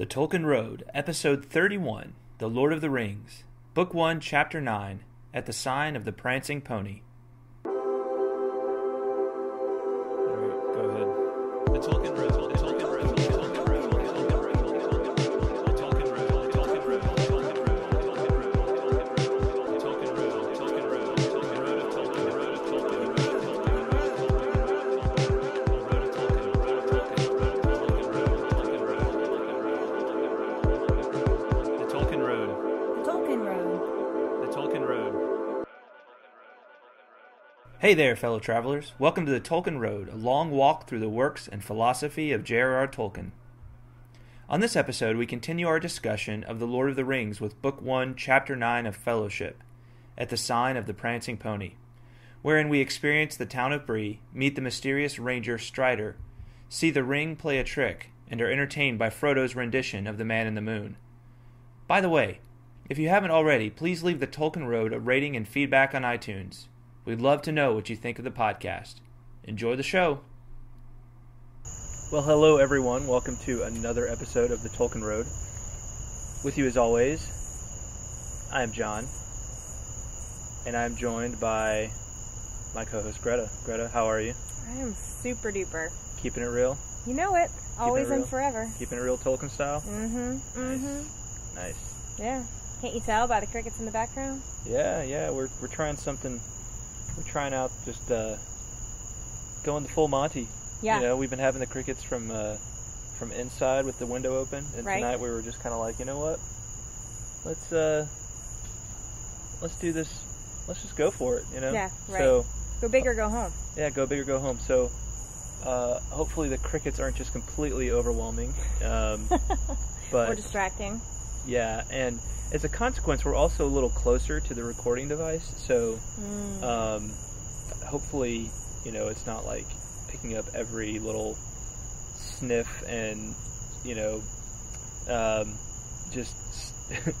The Tolkien Road, Episode 31, The Lord of the Rings, Book 1, Chapter 9, At the Sign of the Prancing Pony. All right, go ahead. The Tolkien Hey there, fellow travelers. Welcome to the Tolkien Road, a long walk through the works and philosophy of J.R.R. Tolkien. On this episode, we continue our discussion of The Lord of the Rings with Book 1, Chapter 9 of Fellowship, At the Sign of the Prancing Pony, wherein we experience the town of Bree, meet the mysterious ranger Strider, see the ring play a trick, and are entertained by Frodo's rendition of The Man in the Moon. By the way, if you haven't already, please leave the Tolkien Road a rating and feedback on iTunes. We'd love to know what you think of the podcast. Enjoy the show. Well, hello everyone. Welcome to another episode of the Tolkien Road. With you as always, I am John, and I'm joined by my co-host Greta. Greta, how are you? I am super duper. Keeping it real? You know it. Always real. and forever. Keeping it real Tolkien style? Mm-hmm. Mm-hmm. Nice. Yeah. Can't you tell by the crickets in the background? Yeah, yeah, we're we're trying something. We're trying out just uh, going the full Monty. Yeah. You know, we've been having the crickets from uh, from inside with the window open, and Right. tonight we were just kind of like, you know what? Let's uh, let's do this. Let's just go for it. You know. Yeah, right. So Go big or go home. yeah, go big or go home. So uh, hopefully the crickets aren't just completely overwhelming. Um, but or distracting. Yeah, and as a consequence, we're also a little closer to the recording device. So Mm. um, hopefully, you know, it's not like picking up every little sniff and, you know, um, just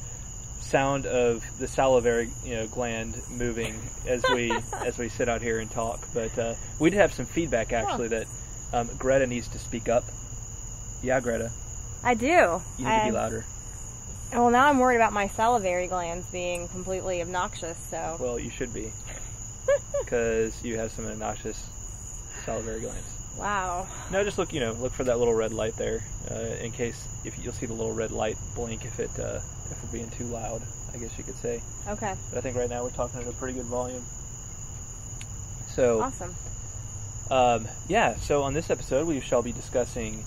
sound of the salivary, you know, gland moving as we as we sit out here and talk. But uh, we did have some feedback actually that um, Greta needs to speak up. Yeah, Greta, I do. you need to be louder. Well, now I'm worried about my salivary glands being completely obnoxious. So. Well, you should be because you have some obnoxious salivary glands. wow. No, just look. You know, look for that little red light there, uh, in case if you'll see the little red light blink if it uh, if we're being too loud. I guess you could say. Okay. But I think right now we're talking at a pretty good volume. So, Awesome. um, yeah. So on this episode, we shall be discussing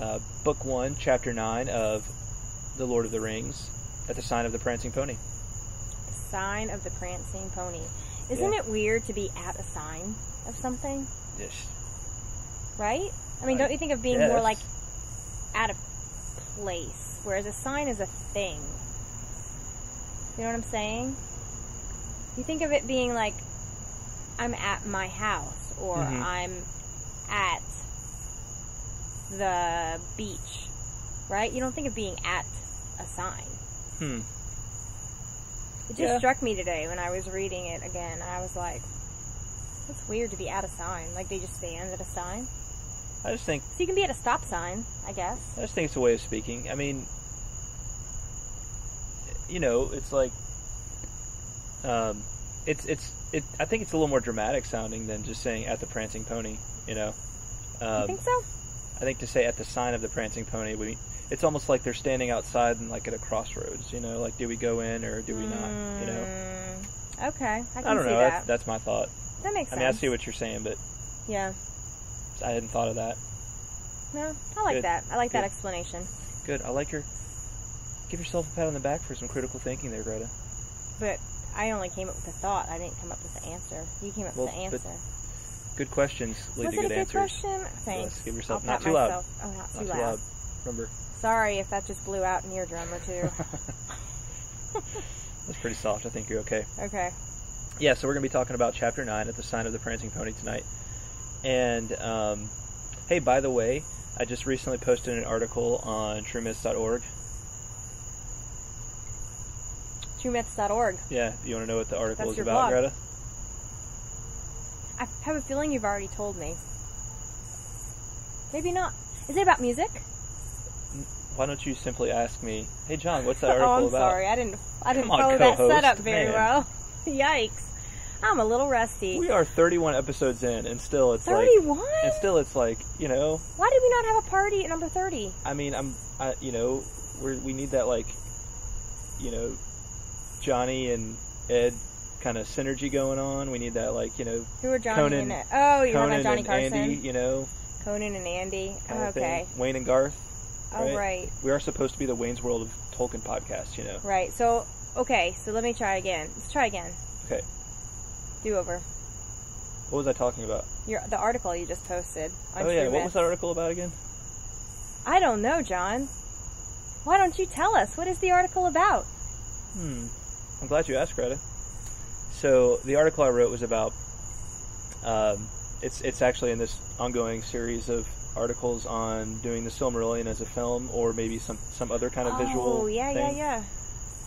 uh, Book One, Chapter Nine of The Lord of the Rings, at the Sign of the Prancing Pony. Sign of the prancing pony. Isn't Yeah. it weird to be at a sign of something? Yes. Right? I mean, I don't you think of being more like at a place, whereas a sign is a thing? You know what I'm saying? You think of it being like I'm at my house or Mhm. I'm at the beach, right? You don't think of being at a sign. Hmm. It just Yeah. struck me today when I was reading it again. And I was like, that's weird to be at a sign. Like they just stand at a sign. I just think So you can be at a stop sign, I guess. I just think it's a way of speaking. I mean, you know, it's like, um, it's it's it. I think it's a little more dramatic sounding than just saying "at the prancing pony." You know, you um, think so? I think to say "at the sign of the prancing pony," we, it's almost like they're standing outside and like at a crossroads. You know, like do we go in or do we not? You know, Mm, Okay, I can I don't know. that. That's, that's my thought. that makes I sense. mean, I see what you're saying, but Yeah. I hadn't thought of that. No, I like Good. that. I like that Good. explanation. Good. I like your. Give yourself a pat on the back for some critical thinking there, Greta. But I only came up with a thought. I didn't come up with the answer. You came up Well, with the but answer. Good questions lead Was to it a good good answers. question? Thanks. give yourself- I'll not pat too loud. myself. Oh, not too loud. Remember. Sorry if that just blew out an eardrum or two. That's pretty soft. I think you're okay. okay. Yeah, so we're going to be talking about Chapter 9 at the Sign of the Prancing Pony tonight. And, um, hey, by the way, I just recently posted an article on truemyths.org. TrueMyths.org. Yeah, you want to know what the article That's is about, blog. Greta? I have a feeling you've already told me. Maybe not. Is it about music? Why don't you simply ask me, "Hey, John, what's that oh, article I'm about?" sorry. I didn't. I didn't Come on, follow that setup very man. well. Yikes! I'm a little rusty. We are 31 episodes in, and still it's like, Thirty-one. and still it's like, you know, Why did we not have a party at number thirty? I mean, I'm, I, you know, we we need that like, you know, Johnny and Ed kind of synergy going on. We need that like, you know, Who are Johnny Conan- and Oh, you're Conan Johnny and Carson. Andy, you know, Conan and Andy. kind of oh, okay. thing. Wayne and Garth. Oh, right. right. We are supposed to be the Wayne's World of Tolkien podcast, you know. Right. So, okay. So let me try again. Let's try again. Okay. Do over. What was I talking about? Your the article you just posted. On oh yeah, what was that article about again? I don't know, John. Why don't you tell us? What is the article about? Hmm. I'm glad you asked, Greta. So the article I wrote was about. Um, it's it's actually in this ongoing series of articles on doing the Silmarillion as a film or maybe some some other kind of visual. Oh, yeah, thing. yeah,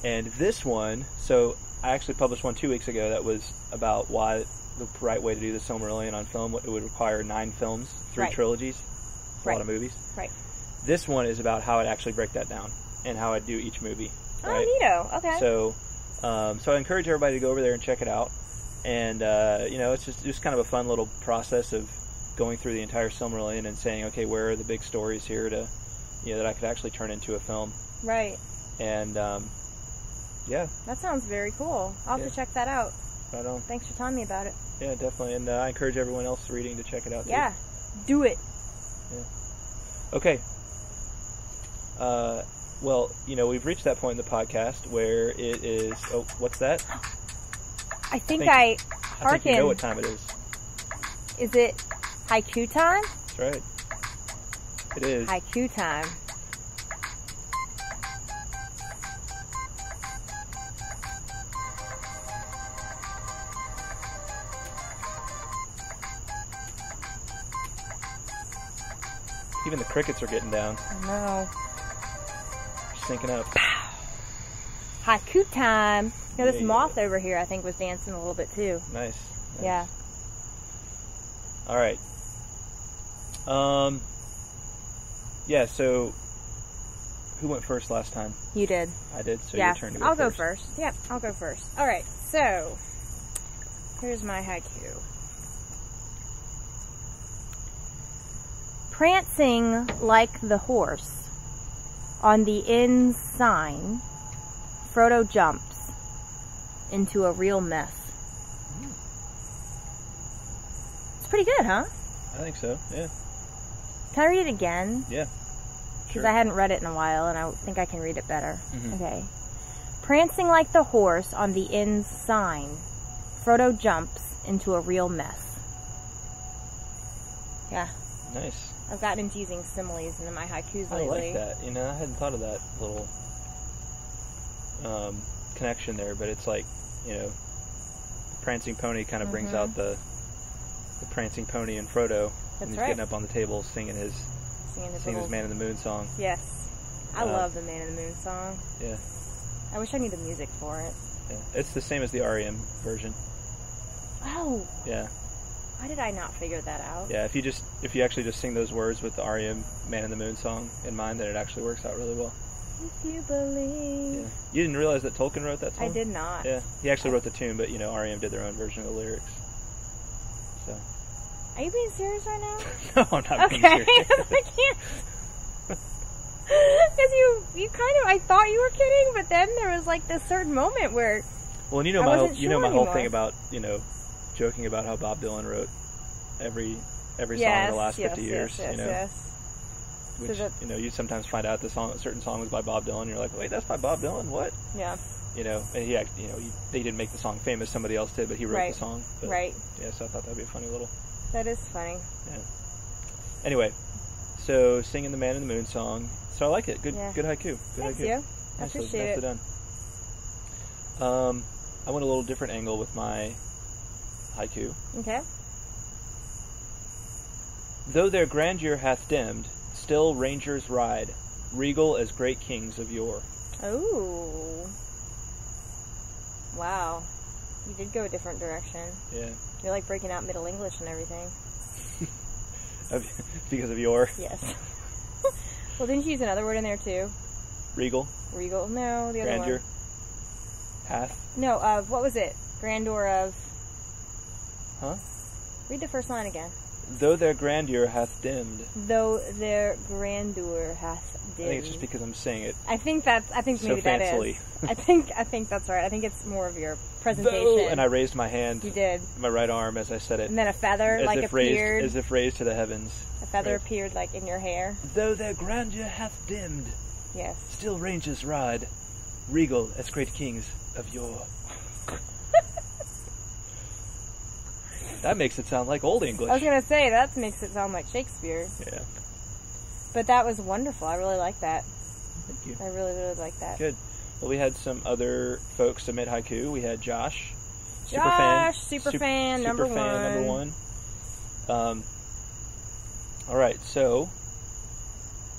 yeah. And this one, so I actually published one two weeks ago that was about why the right way to do the Silmarillion on film it would require nine films, three Right. trilogies, a Right. lot of movies. Right. This one is about how I'd actually break that down and how I'd do each movie. right? Oh, neato. Okay. So, um, so I encourage everybody to go over there and check it out. And uh, you know, it's just just kind of a fun little process of going through the entire Silmarillion and saying, okay, where are the big stories here to, you know, that I could actually turn into a film. right. And um, yeah, That sounds very cool. I'll have Yeah. to check that out. right on. Thanks for telling me about it. Yeah, definitely. And uh, I encourage everyone else reading to check it out. too. Yeah. Do it. Yeah. Okay. Uh, well, you know, we've reached that point in the podcast where it is. Oh, what's that? I think Thank I I think you know what time it is. Is it haiku time? That's right. It is. Haiku time. Even the crickets are getting down, I know. syncing up. Haiku time. You know, this Yeah, yeah. moth over here, I think, was dancing a little bit too. Nice. nice. Yeah. All right. Um. Yeah. So, who went first last time? You did. I did. So yeah. your turn to go I'll first. go first. Yep, I'll go first. All right. So, here's my haiku. Prancing like the horse on the inn's sign, Frodo jumps into a real mess. It's pretty good, huh? I think so. Yeah. Can I read it again? Yeah. because Sure. I hadn't read it in a while, and I think I can read it better. Mhm. Okay. Prancing like the horse on the inn's sign, Frodo jumps into a real mess. Yeah, Nice. I've gotten into using similes in my haikus I like that. You know, I hadn't thought of that little um, connection there, but it's like, you know, the prancing pony kind of brings Mhm. out the the prancing pony and Frodo, That's he's right. getting up on the table singing his Singing his singing his Man in the Moon song. Yes, I Uh, love the Man in the Moon song. Yeah. I wish I knew the music for it. Yeah. It's the same as the REM version. Oh, Yeah. why did I not figure that out? Yeah, if you just if you actually just sing those words with the REM Man in the Moon song in mind, then it actually works out really well. If you believe. Yeah. You didn't realize that Tolkien wrote that song? I did not. Yeah. He actually wrote the tune, but you know, REM did their own version of the lyrics. Are you being serious right now? No, I'm not Okay, being I can't. Because you, you kind of, I thought you were kidding, but then there was like this certain moment where, well, and you know I my whole, you know my whole thing about, you know, joking about how Bob Dylan wrote every every song in the last yes, 50 yes, years, yes, you know. yes. So Which that- you know, you sometimes find out the song a certain song was by Bob Dylan, you're like, "Wait, that's by Bob Dylan? What?" yeah, You know, and he act, you know, he, they didn't make the song famous, somebody else did, but he wrote Right. the song. But, right. Yeah, so I thought that'd be a funny little That is funny. Yeah. Anyway, so singing the Man in the Moon song. So I like it. Good, Yeah. good haiku. Good Thanks, haiku. you. I Nicely- appreciate nicely it. done. Um, I went a little different angle with my haiku. Okay. Though their grandeur hath dimmed, still rangers ride, regal as great kings of yore. Oh. Wow. You did go a different direction. Yeah, You're like breaking out Middle English and everything. because of your. Yes. Well, didn't you use another word in there too? Regal, Regal? No, the other grandeur, one. hath, No, of what was it? Grandeur of. huh? Read the first line again. Though their grandeur hath dimmed. Though their grandeur hath dimmed. I think it's just because I'm saying it I think that's. I think so maybe that fancily. is. I think. I think that's right. I think it's more of your presentation. Though, and I raised my hand, You did, my right arm as I said it, and then a feather as like if appeared. raised, as if raised to the heavens. a feather right. appeared like in your hair. Though their grandeur hath dimmed, Yes. still ranges ride, regal as great kings of yore. That makes it sound like old English. I was gonna say that makes it sound like Shakespeare, Yeah, but that was wonderful. I really like that. thank you. I really, really like that. Good. Well, we had some other folks submit haiku. We had Josh, Josh, super fan, super Sup- fan, super number fan, number one. one. Um, all right, so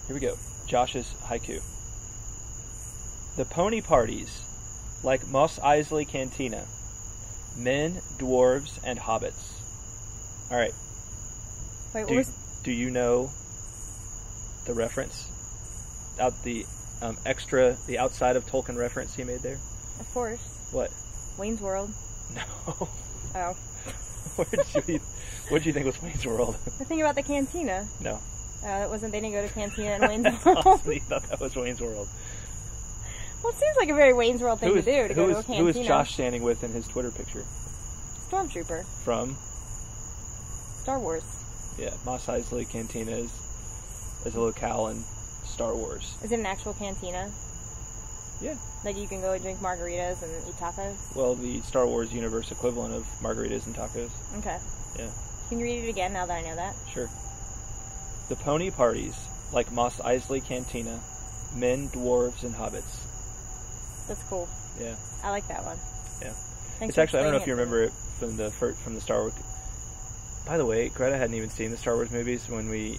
here we go. Josh's haiku. The pony parties, like Mos Eisley Cantina, men, dwarves, and hobbits. All right. Wait, what Do, was? do you know the reference? Out the um, extra, the outside of Tolkien reference he made there. Of course, What? Wayne's World. No. Oh, Where did you? What did you think was Wayne's World? the thing about the cantina. no. Uh, that wasn't. They didn't go to cantina in Wayne's That's World. awesome. Thought that was Wayne's World. well, it seems like a very Wayne's World thing Who to do to go to a cantina. who is Josh standing with in his Twitter picture? Stormtrooper. From Star Wars. yeah, Mos Eisley Cantina is, is a locale in Star Wars. Is it an actual cantina? Yeah. Like you can go and drink margaritas and eat tacos. Well, the Star Wars universe equivalent of margaritas and tacos. Okay. Yeah. Can you read it again now that I know that? Sure. The pony parties, like Mos Eisley Cantina, men, dwarves, and hobbits. That's cool. Yeah. I like that one. Yeah. Thanks it's actually I don't know if you remember it from the from the Star Wars. By the way, Greta hadn't even seen the Star Wars movies when we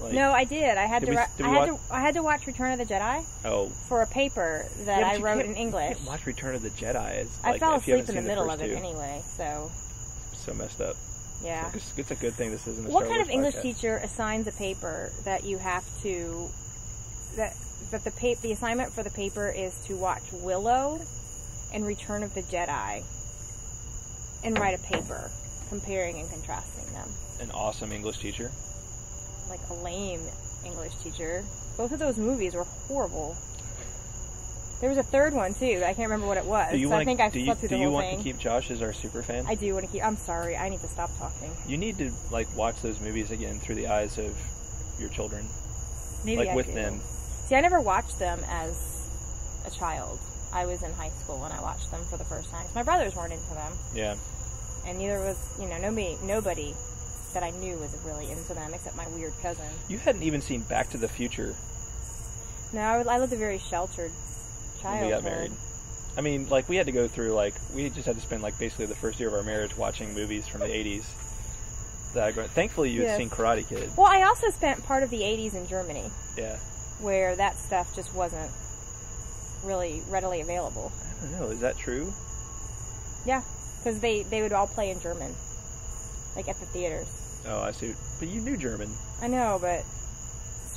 like. no, I did. I had Did to. we- I we had watch- to. I had to watch Return of the Jedi Oh. for a paper that Yeah, I wrote in you English. watch Return of the Jedi. It's I like, fell asleep in the middle of it two. anyway, so So messed up. yeah. It's, it's a good thing this isn't a What Star kind of Wars English podcast. teacher assigns a paper that you have to that that the pa- the assignment for the paper is to watch Willow and Return of the Jedi and write a paper comparing and contrasting them. An awesome English teacher. Like a lame English teacher. Both of those movies were horrible. There was a third one too. I can't remember what it was. Do you so I want think to? I slept through do you want thing. to keep Josh as our super fan? I do want to keep. I'm sorry. I need to stop talking. You need to like watch those movies again through the eyes of your children, Maybe like I with do. them. See, I never watched them as a child. I was in high school when I watched them for the first time. My brothers weren't into them, Yeah. And neither was you know nobody nobody that I knew was really into them except my weird cousin. You hadn't even seen Back to the Future No, I, was- I lived a very sheltered when childhood. we got married. I mean, like we had to go through like we just had to spend like basically the first year of our marriage watching movies from the '80s. That I grew- thankfully you had Yes. seen Karate Kid. Well, I also spent part of the '80s in Germany, Yeah. where that stuff just wasn't really readily available. I don't know. Is that true? Yeah, because they they would all play in German, like at the theaters. Oh, I see. But you knew German. I know, but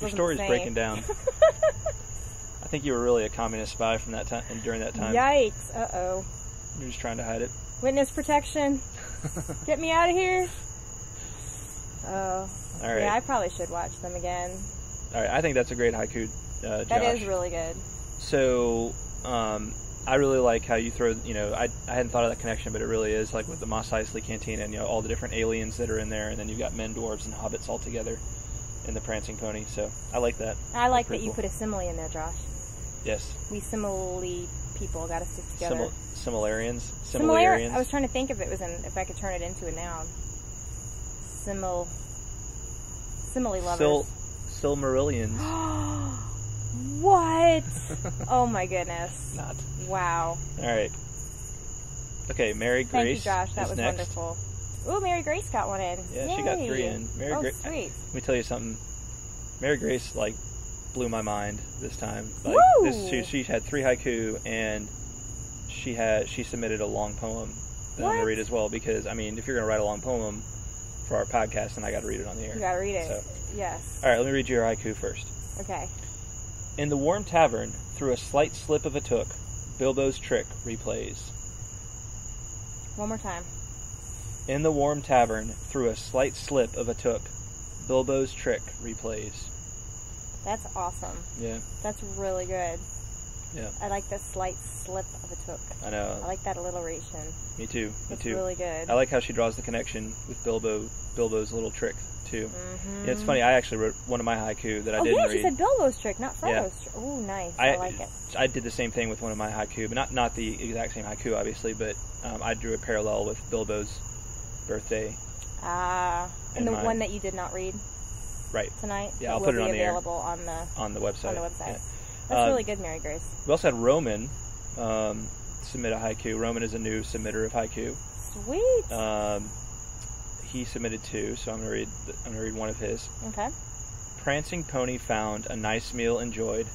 Your story's the breaking down. I think you were really a communist spy from that time and during that time. Yikes! Uh oh. You're just trying to hide it. Witness protection. Get me out of here. Oh. All right. Yeah, I probably should watch them again. All right. I think that's a great haiku, uh. That is really good. So, um, I really like how you throw. You know, I, I hadn't thought of that connection, but it really is like with the Mos Eisley Cantina and you know all the different aliens that are in there, and then you've got men, dwarves, and hobbits all together in the Prancing Pony. So I like that. I like that you cool. put a simile in there, Josh. Yes. We simile people got to stick together. Simil- similarians. Similar. Similarians. I was trying to think if it was an if I could turn it into a noun. Simil. Simile lovers. Sil- Silmarillions. what? oh my goodness! Not. Wow. All right. Okay, Mary Grace. Thank Grace you, Josh. That was next. wonderful. Ooh, Mary Grace got one in. Yeah, she got three in. Mary oh, Gra- sweet. Let me tell you something. Mary Grace like blew my mind this time. Like Woo! this, she, she had three haiku and she had she submitted a long poem that I'm gonna read as well because I mean if you're gonna write a long poem for our podcast then I got to read it on the air. You gotta read it. So, Yes. all right, let me read you your haiku first. Okay. In the warm tavern, through a slight slip of a took, Bilbo's trick replays. One more time. In the warm tavern, through a slight slip of a took, Bilbo's trick replays. That's awesome. Yeah, That's really good. Yeah, I like the slight slip of a took. I know. I like that alliteration. Me too. Me That's too. really good. I like how she draws the connection with Bilbo, Bilbo's little trick too. Mm-hmm. Yeah, it's funny. I actually wrote one of my haiku that I oh didn't yeah, read. she said Bilbo's trick, not Yeah. Frodo's trick. Ooh, nice. I, like it. I did the same thing with one of my haiku, but not not the exact same haiku, obviously. But um, I drew a parallel with Bilbo's birthday. Ah, and And the mine. one that you did not read Right tonight. Yeah, I'll put it on the air. available on the on the website. on the website. Yeah. That's Um, really good, Mary Grace. We also had Roman um, submit a haiku. Roman is a new submitter of haiku. Sweet. Um, he submitted two, so I'm gonna read. I'm gonna read one of his. okay. Prancing pony found a nice meal enjoyed.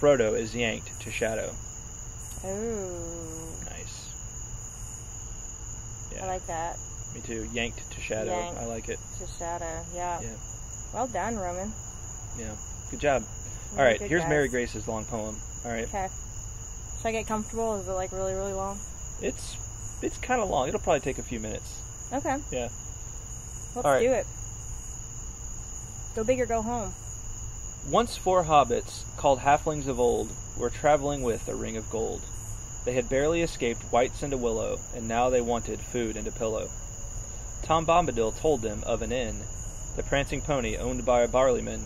Frodo is yanked to shadow. Ooh, Nice. Yeah, I like that. me too. Yanked to shadow. Yanked. I like it. To shadow. Yeah. Yeah. Well done, Roman. Yeah. Good job. All right. Here's guys. Mary Grace's long poem. All right. Okay. Should I get comfortable? Is it like really, really long? It's it's kind of long. It'll probably take a few minutes. Okay. Yeah. Let's All right. do it. Go big or go home. Once four hobbits, called halflings of old, were traveling with a ring of gold. They had barely escaped Wights and a Willow, and now they wanted food and a pillow. Tom Bombadil told them of an inn, the prancing pony owned by a Barliman,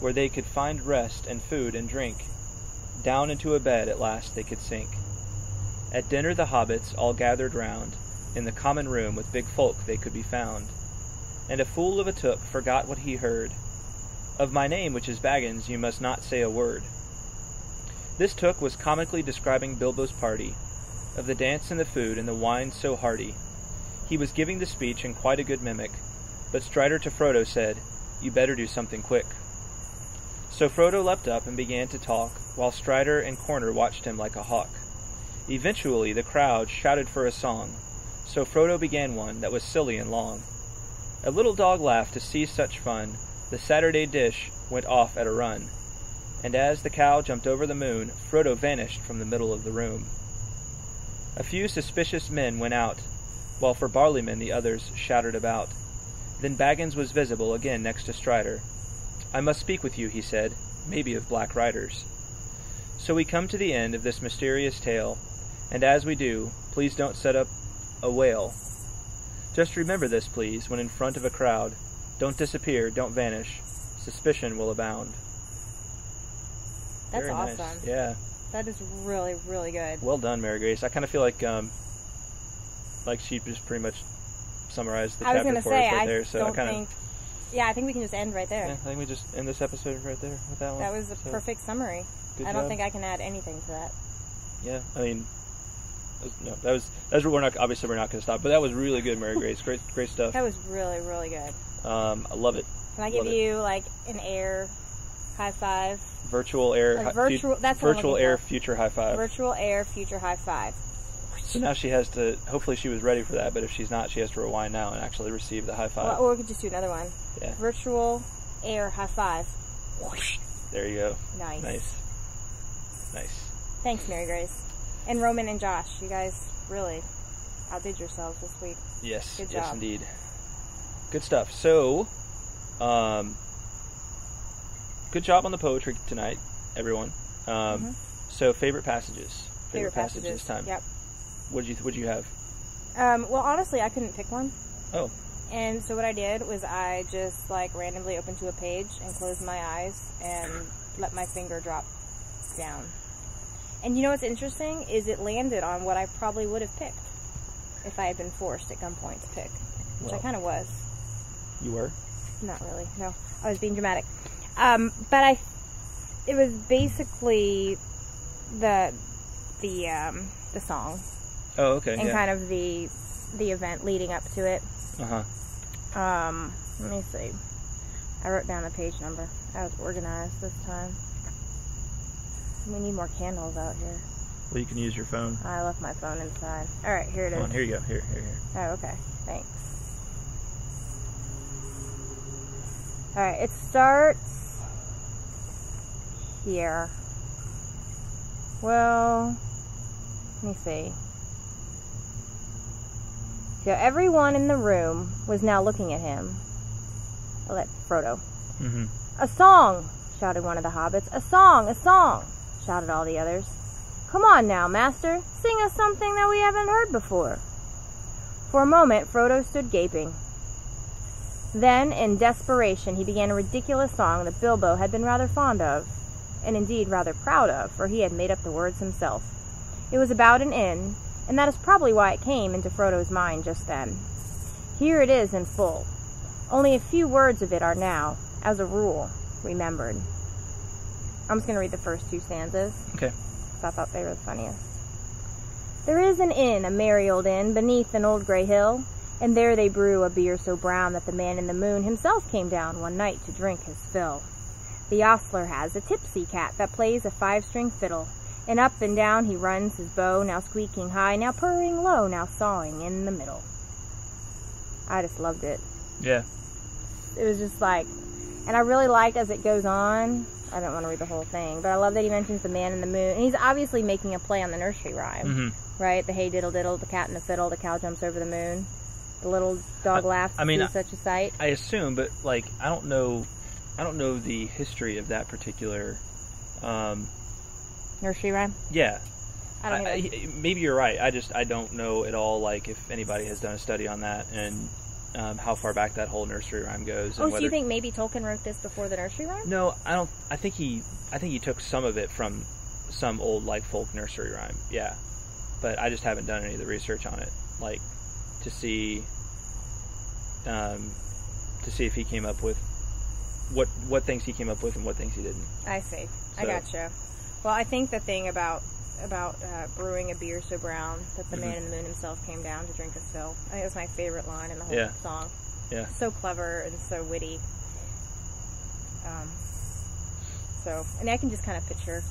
where they could find rest and food and drink. Down into a bed at last they could sink. At dinner the hobbits all gathered round, in the common room with big folk they could be found. And a fool of a took forgot what he heard, of my name, which is Baggins, you must not say a word. This took was comically describing Bilbo's party, of the dance and the food and the wine so hearty. He was giving the speech in quite a good mimic, but Strider to Frodo said, You better do something quick. So Frodo leapt up and began to talk, while Strider and Corner watched him like a hawk. Eventually the crowd shouted for a song, so Frodo began one that was silly and long. A little dog laughed to see such fun, the Saturday dish went off at a run, and as the cow jumped over the moon, Frodo vanished from the middle of the room. A few suspicious men went out, while for Barliman the others shouted about. Then Baggins was visible again next to Strider. I must speak with you, he said, maybe of black riders. So we come to the end of this mysterious tale, and as we do, please don't set up a wail. Just remember this, please, when in front of a crowd. Don't disappear, don't vanish. Suspicion will abound. That's Very nice. awesome. Yeah. That is really, really good. Well done, Mary Grace. I kind of feel like um, like she just pretty much summarized the I chapter for say, us right I there. So I kind think. Yeah, I think we can just end right there. yeah, I think we just end this episode right there with that one. That was a So, perfect summary. I don't job. think I can add anything to that. Yeah, I mean, no, that was that's we're not obviously we're not going to stop, but that was really good, Mary Grace. Great, great stuff. That was really, really good. Um, I love it. Can I give Love it. you like an air high five? Virtual air, hi- virtual- fu- that's what I'm virtual air future high five. Virtual air future high five. So now she has to. Hopefully, she was ready for that, but if she's not, she has to rewind now and actually receive the high five. Well, or we could just do another one. Yeah. Virtual air high five. There you go. Nice. Nice. Nice. Thanks, Mary Grace. And Roman and Josh, you guys really outdid yourselves this week. Yes, Good yes, indeed. Good stuff. So, um, good job on the poetry tonight, everyone. Um, Mhm. So, favorite passages. Favorite passage passages. this time. Yep. What did you What did you have? Um, well, honestly, I couldn't pick one. Oh, And so what I did was I just like randomly opened to a page and closed my eyes and let my finger drop down. And you know what's interesting is it landed on what I probably would have picked if I had been forced at gunpoint to pick, which I kind of was. you were. Not really. No, I was being dramatic. Um, but I, it was basically the the um, the song Oh, okay. and yeah. kind of the the event leading up to it. uh huh. Um, let me see. I wrote down the page number. I was organized this time. We need more candles out here. Well, you can use your phone. I left my phone inside. All right, here it Come on, here you go. Here, here, here. Oh, okay. Thanks. All right, it starts. here. Well, let me see. So everyone in the room was now looking at him. I'll let Frodo. Mm-hmm. A song! shouted one of the hobbits. A song! A song! shouted all the others. Come on now, master. Sing us something that we haven't heard before. For a moment, Frodo stood gaping. Then, in desperation, he began a ridiculous song that Bilbo had been rather fond of, and indeed rather proud of, for he had made up the words himself. It was about an inn, and that is probably why it came into Frodo's mind just then. Here it is in full. Only a few words of it are now, as a rule, remembered. I'm just going to read the first two stanzas. Okay. I thought they were the funniest. There is an inn, a merry old inn, beneath an old grey hill, and there they brew a beer so brown that the man in the moon himself came down one night to drink his fill. The ostler has a tipsy cat that plays a five-string fiddle, and up and down he runs his bow, now squeaking high, now purring low, now sawing in the middle. I just loved it. Yeah. It was just like, and I really liked as it goes on. I don't want to read the whole thing, but I love that he mentions the man in the moon, and he's obviously making a play on the nursery rhyme, Mm-hmm. right? The hey diddle diddle, the cat and the fiddle, the cow jumps over the moon, the little dog I- laughs I mean, I- such a sight. I assume, but like I don't know, I don't know the history of that particular. Um, Nursery rhyme. yeah. I don't I- I- maybe you're right. I just I don't know at all. Like if anybody has done a study on that and um, how far back that whole nursery rhyme goes. oh, so whether, you think maybe Tolkien wrote this before the nursery rhyme? No, I don't. I think he. I think he took some of it from some old like folk nursery rhyme. Yeah, but I just haven't done any of the research on it, like to see, um, to see if he came up with what what things he came up with and what things he didn't. I see. I So- gotcha. Well, I think the thing about about uh, brewing a beer so brown that the Mhm. man in the moon himself came down to drink his fill. I think that's my favorite line in the whole Yeah. song. Yeah. So clever and so witty. Um, so, and I can just kind of picture.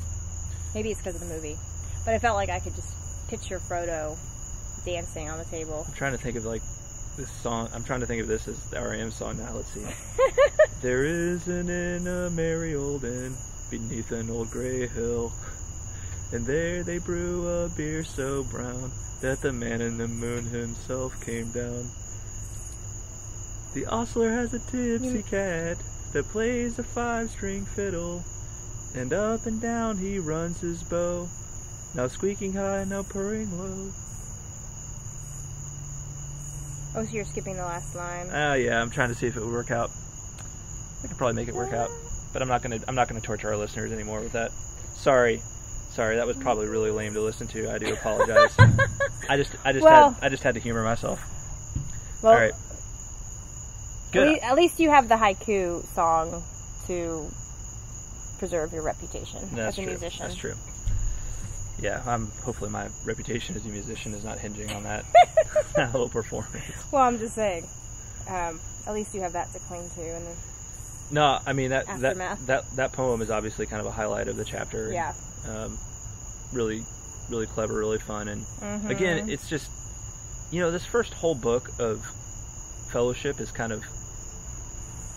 Maybe it's because of the movie, but I felt like I could just picture Frodo dancing on the table. I'm trying to think of like this song. I'm trying to think of this as the REM song now. Let's see. There is an inn, a merry old inn, beneath an old grey hill. And there they brew a beer so brown that the man in the moon himself came down. The ostler has a tipsy cat that plays a five string fiddle, and up and down he runs his bow, now squeaking high, now purring low. oh, so you're skipping the last line. Oh yeah, I'm trying to see if it would work out. I could probably make it work out, but I'm not gonna. I'm not gonna torture our listeners anymore with that. Sorry, sorry. That was probably really lame to listen to. I do apologize. I just, I just Well- had, I just had to humor myself. well, All right. At, Good. at least you have the haiku song to preserve your reputation That's as a true. musician. That's true. Yeah, I'm. Hopefully, my reputation as a musician is not hinging on that that little performance. Well, I'm just saying. Um, at least you have that to cling to, and No, I mean that Aftermath. that that that poem is obviously kind of a highlight of the chapter. and, yeah. Um, really, really clever, really fun, and Mhm. again, it's just you know this first whole book of Fellowship is kind of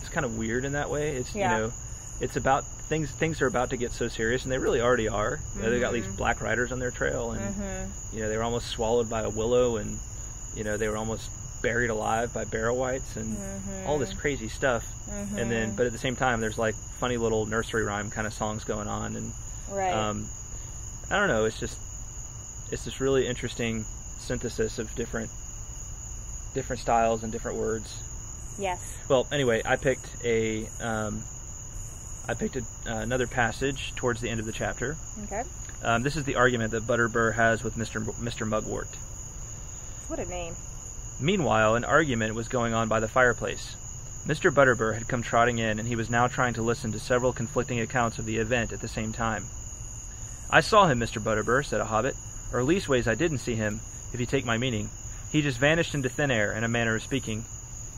it's kind of weird in that way. It's Yeah. you know it's about things things are about to get so serious, and they really already are. You know, they got these Mhm. black riders on their trail, and Mhm. you know they were almost swallowed by a willow, and you know they were almost buried alive by barrow wights, and all this crazy stuff. And then, Mhm. but at the same time, there's like funny little nursery rhyme kind of songs going on, and right. um, I don't know. It's just it's this really interesting synthesis of different different styles and different words. yes. Well, anyway, I picked a um, I picked a, uh, another passage towards the end of the chapter. Okay. Um, this is the argument that Butterbur has with Mister Mister Mugwort. What a name. Meanwhile, an argument was going on by the fireplace. Mr. Butterbur had come trotting in, and he was now trying to listen to several conflicting accounts of the event at the same time. I saw him, Mr. Butterbur, said a hobbit, or leastways I didn't see him, if you take my meaning. He just vanished into thin air, in a manner of speaking.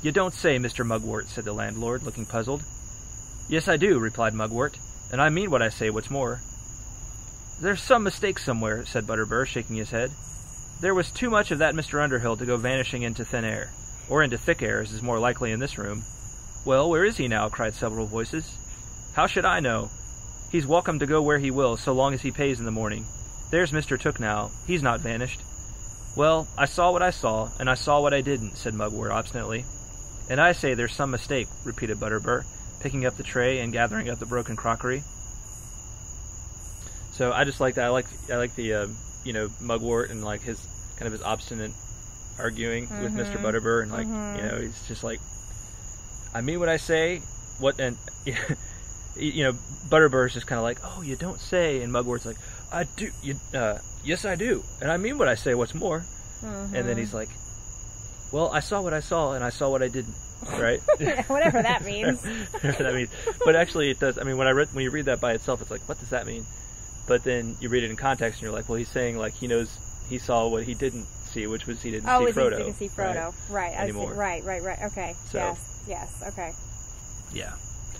You don't say, Mr. Mugwort, said the landlord, looking puzzled. Yes, I do, replied Mugwort, and I mean what I say, what's more. There's some mistake somewhere, said Butterbur, shaking his head. There was too much of that Mr. Underhill to go vanishing into thin air, or into thick air, as is more likely in this room. Well, where is he now? cried several voices. How should I know? He's welcome to go where he will, so long as he pays in the morning. There's Mr. Took now. He's not vanished. Well, I saw what I saw, and I saw what I didn't, said Mugwort obstinately. And I say there's some mistake, repeated Butterbur, picking up the tray and gathering up the broken crockery. So I just like that. I like I like the uh, you know Mugwort and like his kind of his obstinate arguing with Mr. Butterbur, and like Mhm. you know he's just like, I mean what I say. What and you know Butterbur is just kind of like, oh you don't say, and Mugwort's like, I do. You uh, yes I do, and I mean what I say. What's more, and then Mhm. he's like, well I saw what I saw, and I saw what I didn't. Right. Whatever that means. Whatever that means. But actually, it does. I mean, when I read when you read that by itself, it's like, what does that mean? But then you read it in context, and you're like, well, he's saying like he knows he saw what he didn't see, which was he didn't Oh, see Frodo. he didn't see right? Frodo? Right. Anymore. Right. Right. Right. Okay. So- Yes. Yes. Okay. Yeah.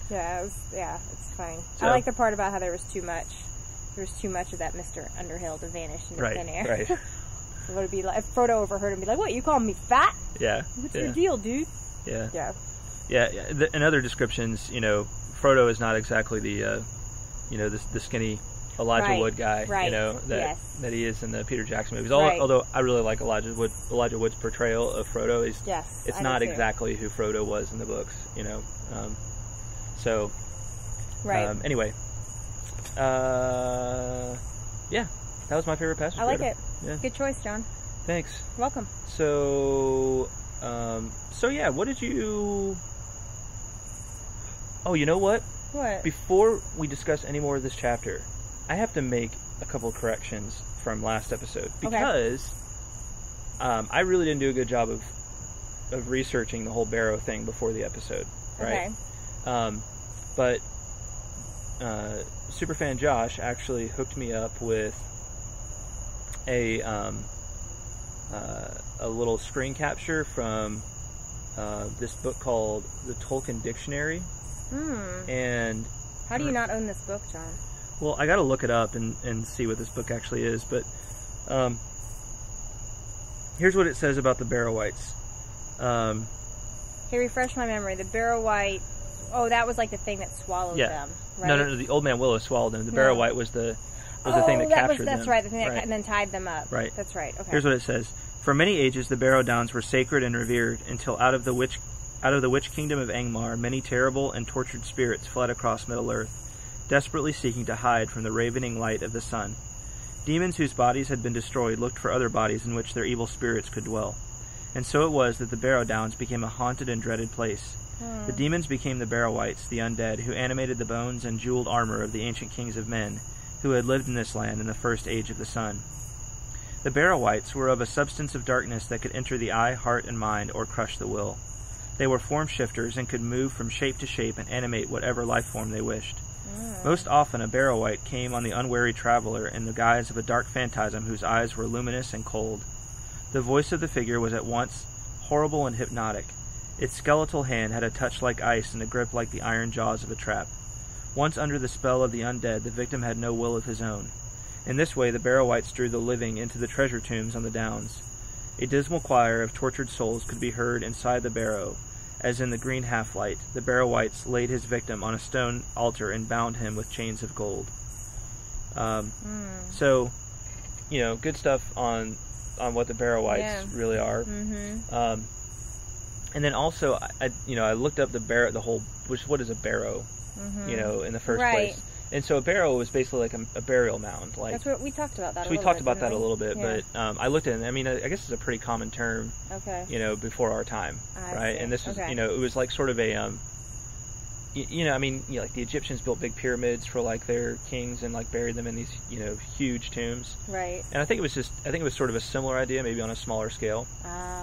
Yeah. It was, yeah. It's fine. So- I like the part about how there was too much. There was too much of that Mister Underhill to vanish into Right. thin air. Right. so what would be like if Frodo overheard him, be like, "What? You calling me fat? Yeah. What's yeah. your deal, dude?" Yeah. Yeah. Yeah. yeah. The, in other descriptions, you know, Frodo is not exactly the, uh, you know, the, the skinny Elijah Right, Wood guy. You know that yes. that he is in the Peter Jackson movies. Al- Right. Although I really like Elijah Wood Elijah Wood's portrayal of Frodo. He's Yes. it's I not exactly who Frodo was in the books. You know. Um, so right. Um, anyway, uh, yeah, that was my favorite passage. I like it. Yeah. Good choice, John. Thanks. Welcome. So, um, so yeah, what did you? Oh, you know what? What? Before we discuss any more of this chapter, I have to make a couple corrections from last episode because um, I really didn't do a good job of of researching the whole Barrow thing before the episode, right? Okay. Um, but uh, superfan Josh actually hooked me up with a um, uh, a little screen capture from uh, this book called the Tolkien Dictionary, Hmm. and How do you not own this book, John? Well, I got to look it up and, and see what this book actually is. But um, here's what it says about the Barrow-wights. Um, Hey, refresh my memory. The Barrow Wight. Oh, that was like the thing that swallowed Yeah. them, right? No, no, no. The old man Willow swallowed them. The No. Barrow-wight was the was the oh, thing that, that captured was, that's them. right. The thing that Right. ca- and then tied them up. Right. That's right. Okay. Here's what it says: For many ages, the Barrow Downs were sacred and revered, until out of the witch, out of the witch kingdom of Angmar, many terrible and tortured spirits fled across Middle Earth, desperately seeking to hide from the ravening light of the sun. Demons whose bodies had been destroyed looked for other bodies in which their evil spirits could dwell, and so it was that the Barrow Downs became a haunted and dreaded place. Hmm. The demons became the Barrow-wights, the undead, who animated the bones and jeweled armor of the ancient kings of men, who had lived in this land in the first age of the sun. The Barrow-wights were of a substance of darkness that could enter the eye, heart, and mind, or crush the will. They were form shifters and could move from shape to shape and animate whatever life form they wished. Most often, a Barrow-wight came on the unwary traveler in the guise of a dark phantasm whose eyes were luminous and cold. The voice of the figure was at once horrible and hypnotic. Its skeletal hand had a touch like ice and a grip like the iron jaws of a trap. Once under the spell of the undead, the victim had no will of his own. In this way, the Barrow-wights drew the living into the treasure tombs on the downs. A dismal choir of tortured souls could be heard inside the barrow, as in the green half-light, the Barrow-wights laid his victim on a stone altar and bound him with chains of gold. Um, Hmm. so, you know, good stuff on on what the Barrow-wights Yeah. really are. Mm-hmm. Um, and then also, I, I you know I looked up the barrow, the whole which what is a barrow, Mm-hmm. you know, in the first Right. place. And so a barrow was basically like a, a burial mound, like. That's what we talked about that. so we talked bit, about that didn't a little bit, Yeah. but um, I looked at it. I mean, I I guess it's a pretty common term, okay. you know, before our time, I right? see. And this was, Okay. you know, it was like sort of a, um, y- you know, I mean, you know, like the Egyptians built big pyramids for like their kings and like buried them in these, you know, huge tombs. Right. And I think it was just, I think it was sort of a similar idea, maybe on a smaller scale,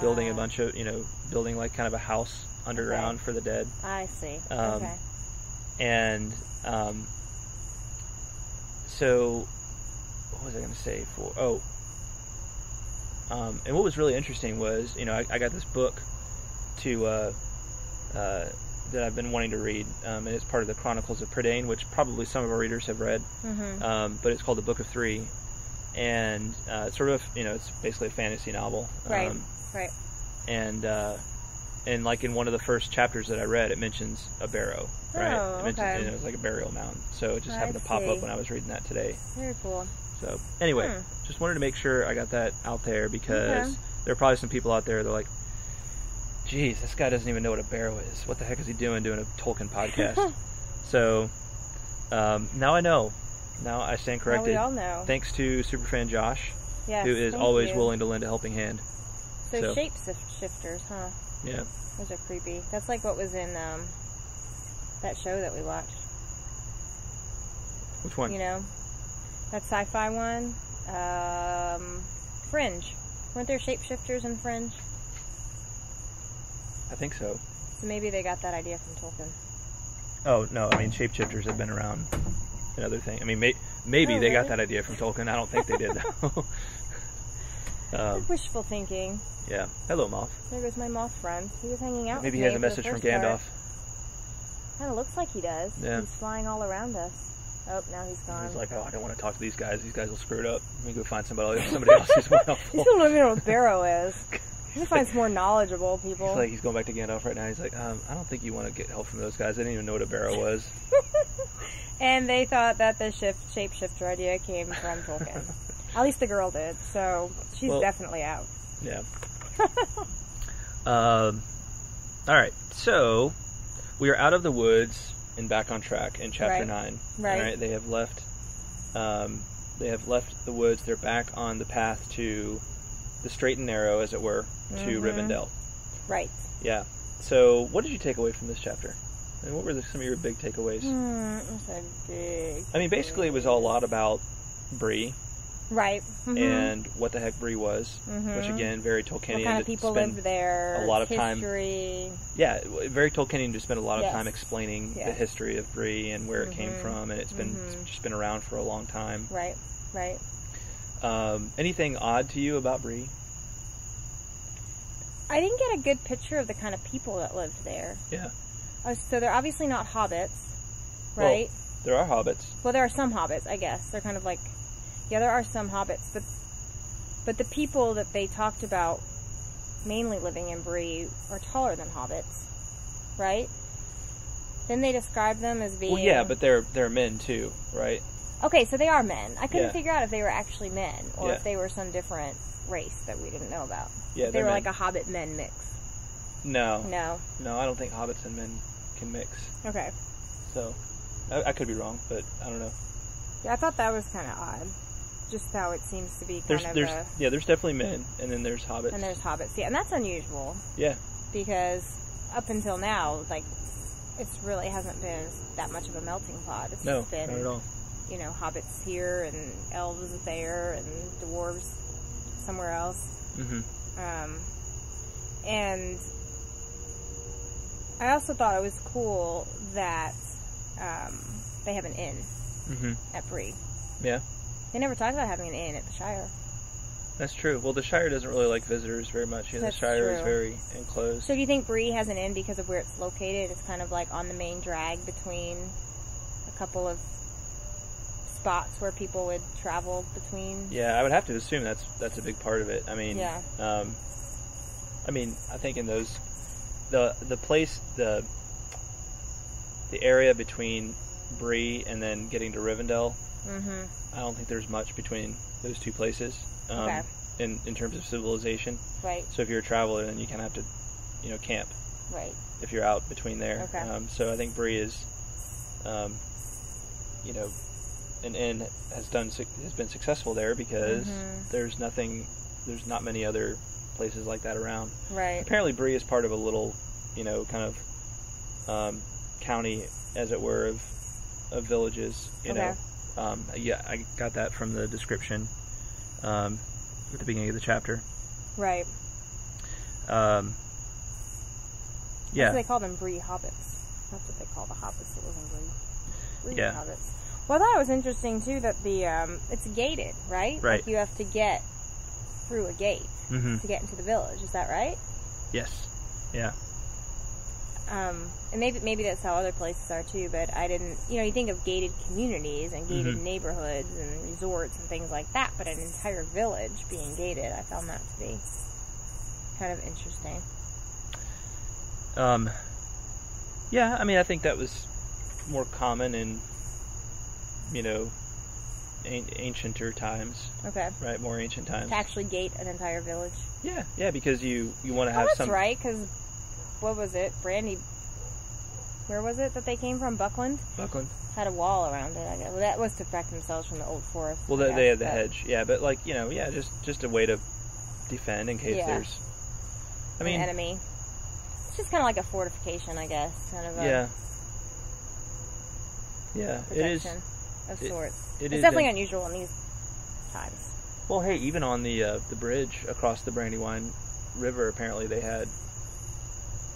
building a bunch of, you know, building like kind of a house underground for the dead. I see. Um, okay. And um, so, what was I going to say for? Oh, um, and what was really interesting was, you know, I, I got this book to uh, uh, that I've been wanting to read, um, and it's part of the Chronicles of Prydain, which probably some of our readers have read. Mm-hmm. Um, but it's called the Book of Three, and uh, it's sort of, you know, it's basically a fantasy novel. Right. Um, right. and uh, and like in one of the first chapters that I read, it mentions a barrow, right? Oh, it mentions okay. know, it's like a burial mound. So it just I happened to pop up when I was reading that today. Very cool. So anyway, Hmm. just wanted to make sure I got that out there because Okay. there are probably some people out there that are like, "Geez, this guy doesn't even know what a barrow is. What the heck is he doing doing a Tolkien podcast?" so um, now I know. Now I stand Now corrected. we all know. Thanks to superfan Josh, yes, who is always you. willing to lend a helping hand. So, so- shape shifters, huh? Yeah. Those are creepy. That's like what was in um, that show that we watched. Which one? You know, that sci-fi one, um, Fringe. Weren't there shapeshifters in Fringe? I think so. So maybe they got that idea from Tolkien. Oh no, I mean shapeshifters have been around. Another thing. I mean, may, maybe Oh, they got that idea from Tolkien. I don't think they did though. Um, Wishful thinking. yeah. Hello, moth. There goes my moth friend. He was hanging out. Maybe he has a message from. Gandalf. Kind of looks like he does. Yeah. He's flying all around us. Oh, now he's gone. He's like, oh, I don't want to talk to these guys. These guys will screw it up. Let me go find somebody else. Somebody else who's more He's helpful. still don't even know what Barrow is. He finds more knowledgeable people. He's like, he's going back to Gandalf right now. He's like, um, I don't think you want to get help from those guys. I didn't even know what a barrow was. and they thought that the shift shapeshifter idea came from Tolkien. At least the girl did. So she's Well- definitely out. Yeah. um, all right. So we are out of the woods and back on track in chapter Right. nine. Right. All right. They have left. Um, they have left the woods. They're back on the path to the straight and narrow, as it were, to Mhm. Rivendell. Right. Yeah. So, what did you take away from this chapter? And what were the, some of your big takeaways? A big. I mean, basically, it was all a lot about Bree Right. Mhm. and what the heck Bree was, which Mhm. again, very Tolkienian. what kind to of people spend, lived there? a lot of time- history. Yeah, very Tolkienian to spend a lot of Yes. time explaining the history of Bree and where it came Mhm. from, and it's been Mhm. just been around for a long time. Right. Right. Um, anything odd to you about Bree? I didn't get a good picture of the kind of people that lived there. Yeah, Uh, so they're obviously not hobbits, Well- right? there are hobbits. Well, there are some hobbits, I guess. They're kind of like, yeah, there are some hobbits, but but the people that they talked about mainly living in Bree are taller than hobbits, right? Then they describe them as being Well, yeah, but they're they're men too, right? okay, so they are men. I couldn't Yeah. figure out if they were actually men or Yeah. if they were some different race that we didn't know about. Yeah, they were men. like a hobbit men mix. no, No, no, I don't think hobbits and men can mix. okay. So, I, I could be wrong, but I don't know. Yeah, I thought that was kind of odd. Just how it seems to be kind There's of there's a, yeah, there's definitely men, and then there's hobbits. and there's hobbits. Yeah, and that's unusual. yeah, because up until now, like, it's really hasn't been that much of a melting pot. It's no, just been, not at all. you know, hobbits here and elves there and dwarves somewhere else. Mm-hmm. Um, and I also thought it was cool that um, they have an inn hmm at Bree. Yeah, They never talked about having an inn at the Shire. that's true. Well, the Shire doesn't really like visitors very much. You know, the That's Shire is very enclosed. So do you think Bree has an inn because of where it's located? It's kind of like on the main drag between a couple of spots where people would travel between. Yeah, I would have to assume that's that's a big part of it. I mean, Yeah. um, I mean, I think in those the the place the the area between Bree and then getting to Rivendell, Mm-hmm. I don't think there's much between those two places um, Okay. in in terms of civilization. Right. So if you're a traveler, then you kind of have to, you know, camp Right. if you're out between there. Okay. Um, so I think Bree is, um, you know, an inn has done has been successful there because Mhm. there's nothing, there's not many other places like that around. Right. Apparently, Bree is part of a little, you know, kind of um, county, as it were, of of villages. You Okay. know, um, yeah, I got that from the description um, at the beginning of the chapter. Right. Um, yeah. they call them Bree hobbits. That's what they call the hobbits that live in Bree. Bree Yeah. hobbits. Well, I thought it was interesting too that the um, it's gated, right? Right. Like you have to get through a gate hmm to get into the village. Is that right? Yes. Yeah. Um, and maybe maybe that's how other places are too. But I didn't. You know, you think of gated communities and gated Mhm. neighborhoods and resorts and things like that, but an entire village being gated, I found that to be kind of interesting. Um, yeah, I mean, I think that was more common in, you know, an- ancienter times, Okay. right? More ancient times. To actually gate an entire village. Yeah, yeah, because you you want to Oh, have that's some. right. Because what was it? Brandy. Where was it that they came from? Buckland Buckland. had a wall around it. I guess. Well, that was to protect themselves from the old forest. Well, they, they had the but- hedge, yeah, but like you know, yeah, just just a way to defend in case Yeah. there's. I mean, an enemy. It's just kind of like a fortification, I guess. Kind of a yeah, yeah, it is. of it- sorts. it it's is definitely a- unusual in these times. Well, hey, even on the uh, the bridge across the Brandywine River, apparently they had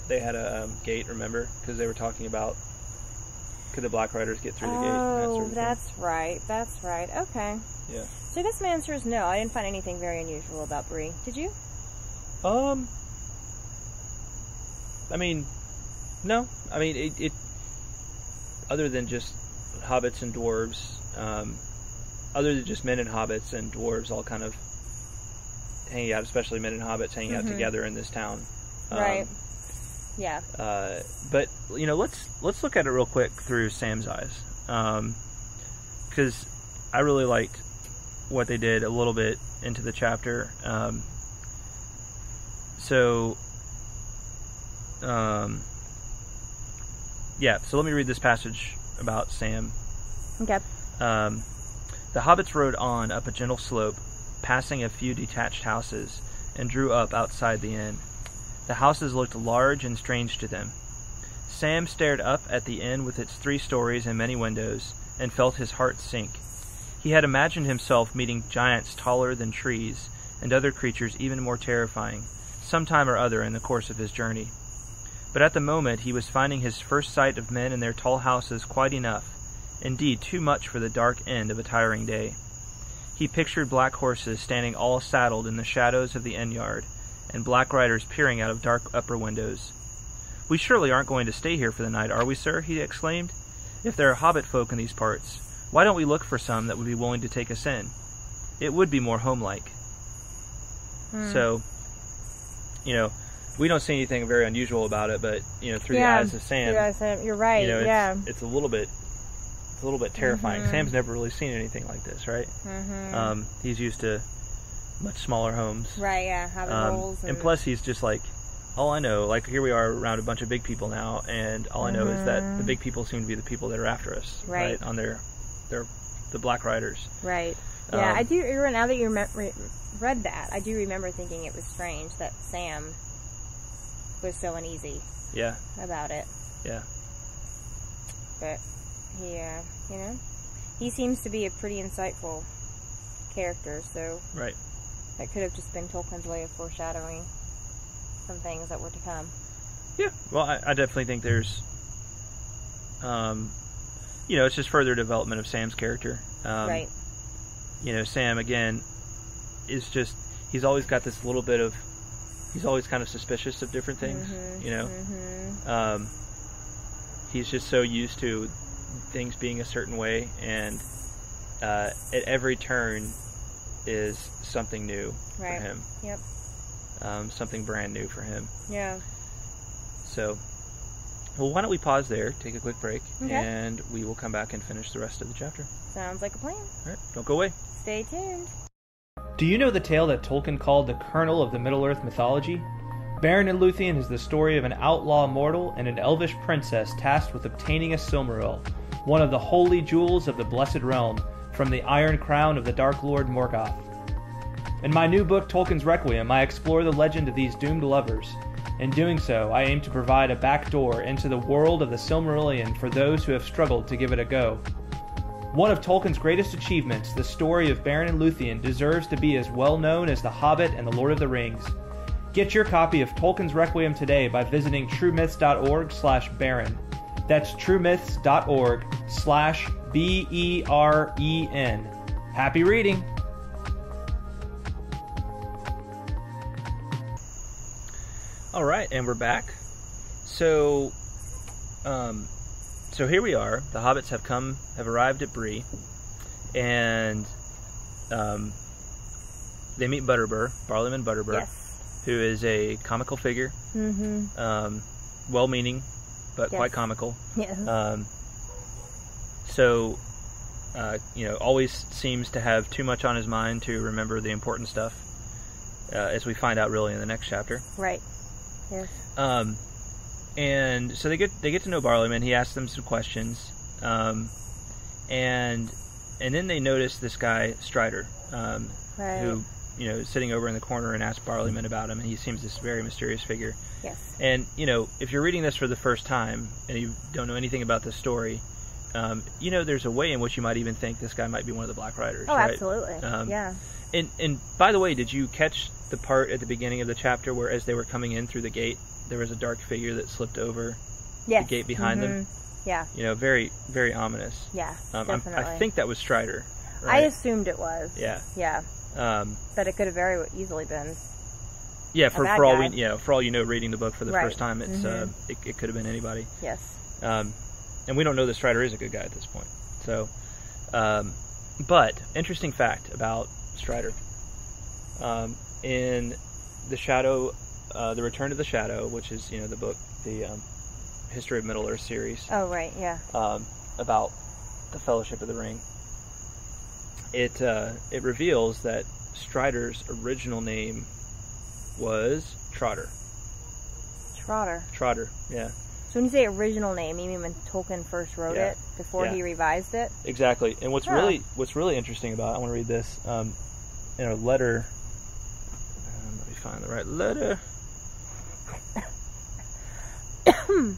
they had a um, gate. Remember, because they were talking about could the Black Riders get through the gate? and that Oh, sort of that's right. That's right. Okay. yeah. So I guess my answer is no. I didn't find anything very unusual about Bree. Did you? Um, I mean, no. I mean, it, it other than just hobbits and dwarves, um, other than just men and hobbits and dwarves all kind of hanging out, especially men and hobbits hanging out Mhm. together in this town. Um, right. Yeah. Uh, but you know, let's let's look at it real quick through Sam's eyes, because I really liked what they did a little bit into the chapter. Um, so, um, yeah. So let me read this passage about Sam. Okay. Um, the hobbits rode on up a gentle slope, passing a few detached houses, and drew up outside the inn. The houses looked large and strange to them. Sam stared up at the inn with its three stories and many windows, and felt his heart sink. He had imagined himself meeting giants taller than trees, and other creatures even more terrifying, some time or other in the course of his journey. But at the moment he was finding his first sight of men in their tall houses quite enough, indeed too much for the dark end of a tiring day. He pictured black horses standing all saddled in the shadows of the inn yard, and black riders peering out of dark upper windows. We surely aren't going to stay here for the night, are we, sir? he exclaimed. If there are hobbit folk in these parts, why don't we look for some that would be willing to take us in? It would be more homelike. Hmm. So, you know, we don't see anything very unusual about it, but you know, through yeah. the eyes of Sam, the eyes of- Sam You're right. you know, it's, yeah. it's a little bit, it's a little bit terrifying. Mhm. Sam's never really seen anything like this, right? Mm-hmm. Um, he's used to much smaller homes. right. Yeah. Having Um, holes. and plus, he's just like, all I know, like here we are around a bunch of big people now, and all I know is that the Mhm. big people seem to be the people that are after us, Right. On their, their, the Black Riders. Right. Yeah, Um, I do. Now that you re- read that, I do remember thinking it was strange that Sam was so uneasy Yeah, about it. yeah, But he, uh, you know, he seems to be a pretty insightful character. So right. That could have just been Tolkien's way of foreshadowing some things that were to come. Yeah. Well, I, I definitely think there's, um, you know, it's just further development of Sam's character. Um, right. You know, Sam again is just he's always got this little bit of he's always kind of suspicious of different things. Mhm, You know, mm-hmm. um, he's just so used to things being a certain way, and uh, at every turn is something new Right. for him. Yep. Um, something brand new for him. Yeah. So, well, why don't we pause there, take a quick break, Okay. and we will come back and finish the rest of the chapter. Sounds like a plan. All right, don't go away. Stay tuned. Do you know the tale that Tolkien called the kernel of the Middle Earth mythology? Beren and Luthien is the story of an outlaw mortal and an elvish princess tasked with obtaining a Silmaril, one of the holy jewels of the Blessed Realm, from the Iron Crown of the Dark Lord Morgoth. In my new book, Tolkien's Requiem, I explore the legend of these doomed lovers. In doing so, I aim to provide a back door into the world of the Silmarillion for those who have struggled to give it a go. One of Tolkien's greatest achievements, the story of Beren and Luthien, deserves to be as well known as The Hobbit and The Lord of the Rings. Get your copy of Tolkien's Requiem today by visiting truemyths.org slash Beren. That's truemyths.org slash B-E-R-E-N. Happy reading! All right, and we're back. So, um, so here we are. The hobbits have come, have arrived at Bree, and um, they meet Butterbur, Barliman Butterbur, Yes. who is a comical figure. Mm-hmm. Um, well-meaning, but Yes. quite comical. Yes. Um, so, uh, you know, always seems to have too much on his mind to remember the important stuff, uh, as we find out really in the next chapter. right. Yes. Um, and so they get they get to know Barliman. He asks them some questions, um, and and then they notice this guy Strider, um, Right. who you know sitting over in the corner and asks Barliman about him, and he seems this very mysterious figure. Yes. And you know, if you're reading this for the first time and you don't know anything about the story, um, you know, there's a way in which you might even think this guy might be one of the Black Riders. Oh, right? absolutely. Um, yeah. And and by the way, did you catch the part at the beginning of the chapter where, as they were coming in through the gate, there was a dark figure that slipped over? Yes. gate behind them? Mhm. Yeah. You know, very very ominous. Yeah. Um, I'm, definitely. I think that was Strider. I assumed it was. Yeah. Yeah. Um, But it could have very easily been. yeah. For, for all guy. we you know, for all you know, reading the book for the Right. first time, it's uh, Mhm. it, it could have been anybody. Yes. Um, and we don't know that Strider is a good guy at this point. So, um, but interesting fact about Strider. Um, in the Shadow, uh, the Return of the Shadow, which is you know the book, the um, History of Middle Earth series Oh, right. Yeah. um, about the Fellowship of the Ring. It uh, it reveals that Strider's original name was Trotter. Trotter. Trotter, yeah. So when you say original name, you mean when Tolkien first wrote Yeah. it before Yeah. he revised it? Exactly. And what's Huh. really what's really interesting about it, I want to read this um, in a letter. Um, let me find the right letter.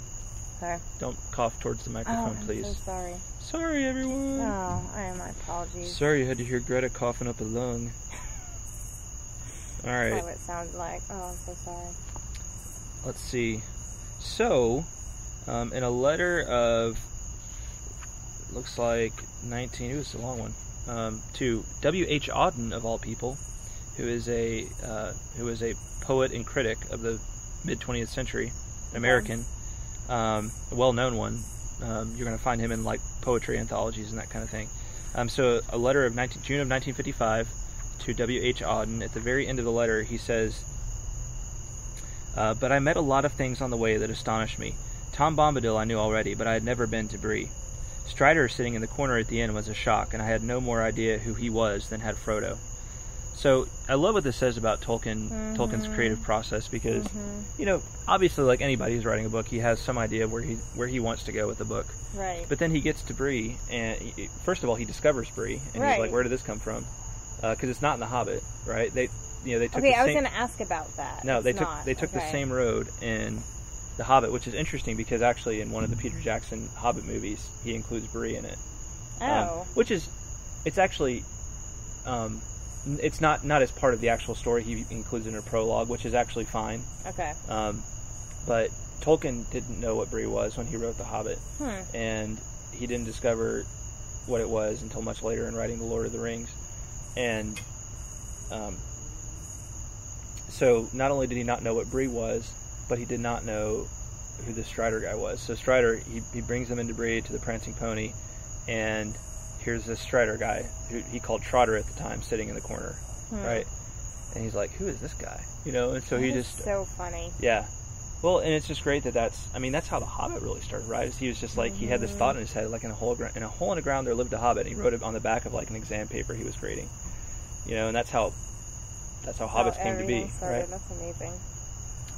Sorry. Don't cough towards the microphone, oh, I'm please. so sorry. Sorry, everyone. Oh, I am. My apologies. Sorry you had to hear Greta coughing up a lung. All right. That's what it sounds like. Oh, I'm so sorry. Let's see. So, um, in a letter of looks like 19. Ooh, it's a long one. Um, to W. H. Auden of all people, who is a uh, who is a poet and critic of the mid 20th century, American, um, a well-known one. Um, you're going to find him in like poetry anthologies and that kind of thing. Um, so, a letter of 19, June of 1955 to W. H. Auden. At the very end of the letter, he says. Uh, but I met a lot of things on the way that astonished me. Tom Bombadil I knew already, but I had never been to Bree. Strider sitting in the corner at the end was a shock, and I had no more idea who he was than had Frodo. So I love what this says about Tolkien, Tolkien's Mhm. creative process, because Mhm. you know, obviously, like anybody who's writing a book, he has some idea of where he where he wants to go with the book. Right. But then he gets to Bree, and he, first of all, he discovers Bree, and he's like, "Where did this come from?" Because it's not in the Hobbit, right? They, you know, they took okay, the I was going to ask about that. No, It's they took not. they took the same road in The Hobbit, which is interesting because actually in one of the Peter Jackson Hobbit movies, he includes Bree in it. Oh. Um, which is, it's actually, um, it's not not as part of the actual story. He includes it in a prologue, which is actually fine. okay. Um, but Tolkien didn't know what Bree was when he wrote The Hobbit, Hmm. and he didn't discover what it was until much later in writing The Lord of the Rings. And um, so not only did he not know what Bree was, but he did not know who the Strider guy was. So Strider, he, he brings them into Bree to the Prancing Pony, and here's this Strider guy who he called Trotter at the time, sitting in the corner, Hmm. right? And he's like, "Who is this guy?" You know, and so he That is just so funny. yeah. Well, and it's just great that that's. I mean, that's how the Hobbit really started, right? Is he was just like he had this Mhm. thought in his head, like in a hole in a hole in the ground there lived a Hobbit. And he wrote it on the back of like an exam paper he was grading. You know, and that's how that's how hobbits came to be, started. right? That's amazing.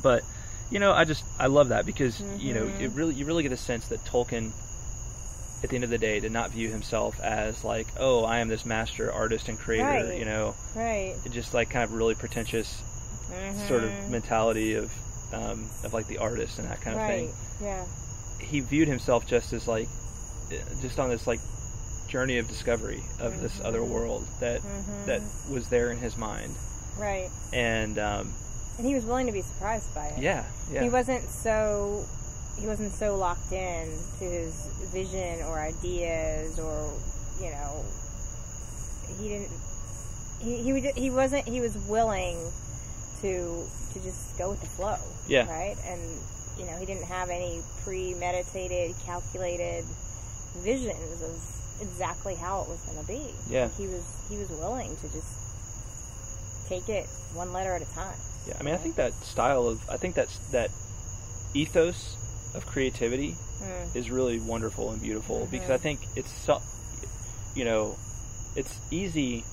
But you know, I just I love that because you know Mhm. it really you really get a sense that Tolkien, at the end of the day, did not view himself as like, oh, I am this master artist and creator. Right. You know, Right. it just like kind of really pretentious sort of Mhm. mentality of um, of like the artist and that kind of right. thing. Yeah. he viewed himself just as like uh, just on this like journey of discovery of this other Mhm. world that that was there in his mind Right. and um, And he was willing to be surprised by it. yeah yeah He wasn't so he wasn't so locked in to his vision or ideas or you know he didn't he he, he wasn't he was willing to to just go with the flow Yeah. right and you know he didn't have any premeditated calculated visions of exactly how it was going to be Yeah. he was he was willing to just take it one letter at a time yeah i mean i think that style of i think that's that ethos of creativity Mm. is really wonderful and beautiful because I think it's so, you know, it's easy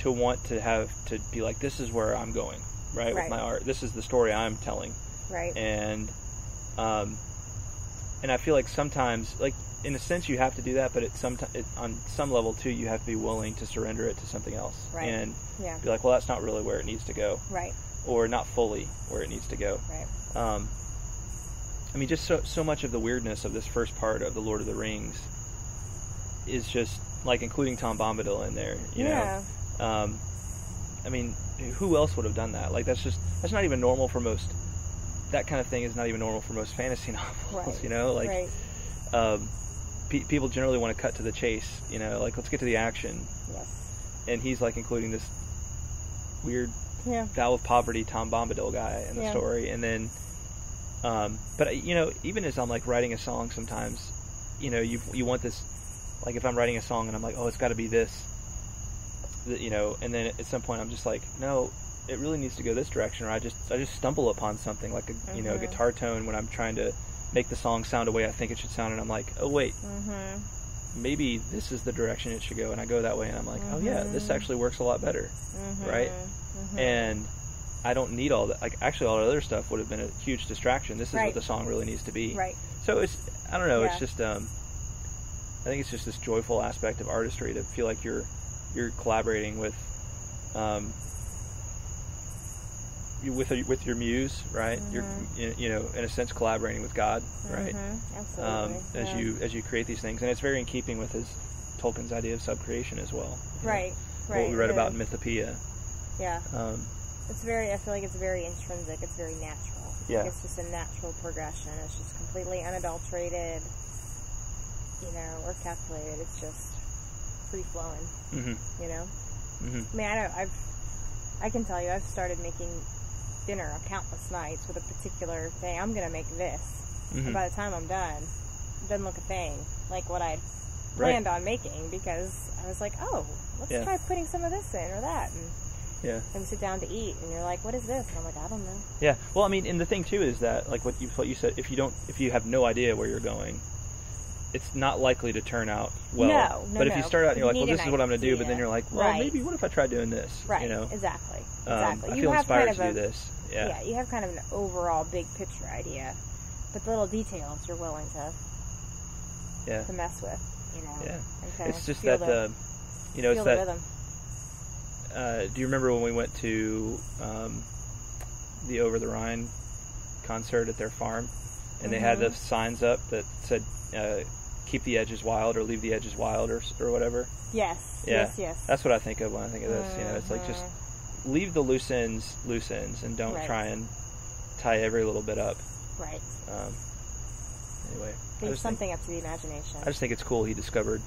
to want to have to be like this is where I'm going, right, with my art. This is the story I'm telling, Right. and um, and I feel like sometimes, like in a sense, you have to do that, but it's some it, on some level too, you have to be willing to surrender it to something else Right. and yeah. be like, well, that's not really where it needs to go, Right. Or not fully where it needs to go. Right. Um, I mean, just so so much of the weirdness of this first part of the Lord of the Rings is just like including Tom Bombadil in there. You yeah. know, um, I mean, who else would have done that? Like that's just that's not even normal for most. That kind of thing is not even normal for most fantasy novels. Right. You know, like right. um, pe- people generally want to cut to the chase. You know, like let's get to the action, Yes. and he's like including this weird Yeah. Val of Poverty, Tom Bombadil guy in the Yeah. story, and then, um, but uh, you know, even as I'm like writing a song, sometimes, you know, you you want this, like if I'm writing a song and I'm like, oh, it's got to be this, you know, and then at some point I'm just like, no, it really needs to go this direction, or I just I just stumble upon something like a you know a Mhm. guitar tone when I'm trying to make the song sound the way I think it should sound, and I'm like, oh wait, Mm-hmm. maybe this is the direction it should go, and I go that way, and I'm like, oh yeah, this Mhm. actually works a lot better Mm-hmm. Right? Mm-hmm. and I don't need all that. Like actually, all the other stuff would have been a huge distraction. This is Right. what the song really needs to be. right. So it's I don't know. Yeah. It's just um, I think it's just this joyful aspect of artistry to feel like you're you're collaborating with um, you with with your muse, right? You're Mhm. you know in a sense collaborating with God, right? Mhm. Absolutely. Um, as yeah. you as you create these things, and it's very in keeping with his Tolkien's idea of subcreation as well. you know, Right. Right. What we read it about in Mythopoeia. Yeah. Um, It's very. I feel like it's very intrinsic. It's very natural. Yeah. Like it's just a natural progression. It's just completely unadulterated, you know, or calculated. It's just free flowing. hmm You know. hmm I mean, I know I've. I can tell you, I've started making dinner on countless nights with a particular thing. I'm gonna make this. hmm And by the time I'm done, it doesn't look a thing like what I'd Right. planned on making because I was like, oh, let's Yeah. try putting some of this in or that, and Yeah. we sit down to eat, and you're like, what is this? And I'm like, I don't know. Yeah. Well, I mean, and the thing too is that, like what you what you said, if you don't, if you have no idea where you're going, it's not likely to turn out well. No, no, but if you start out and You you're like, well, this is what I'm going to do, but then you're like, well, Right. maybe what if I try doing this? Right. You know. Exactly. Um, Exactly. I you feel have inspired kind of to do this. Yeah. yeah. you have kind of an overall big picture idea, but the little details you're willing to Yeah. to mess with, you know. Yeah. and It's just that, the, uh, you know, it's that. rhythm. Uh, do you remember when we went to um, the Over the Rhine concert at their farm, and they had the signs up that said uh, "Keep the edges wild" or "Leave the edges wild" or or whatever. Yes. Yeah. Yes. Yes. That's what I think of when I think of this. You know, it's like just Mhm. leave the loose ends loose ends and don't Right. try and tie every little bit up. right. Um, anyway, Leave just, think, something up to the imagination. I just think it's cool he discovered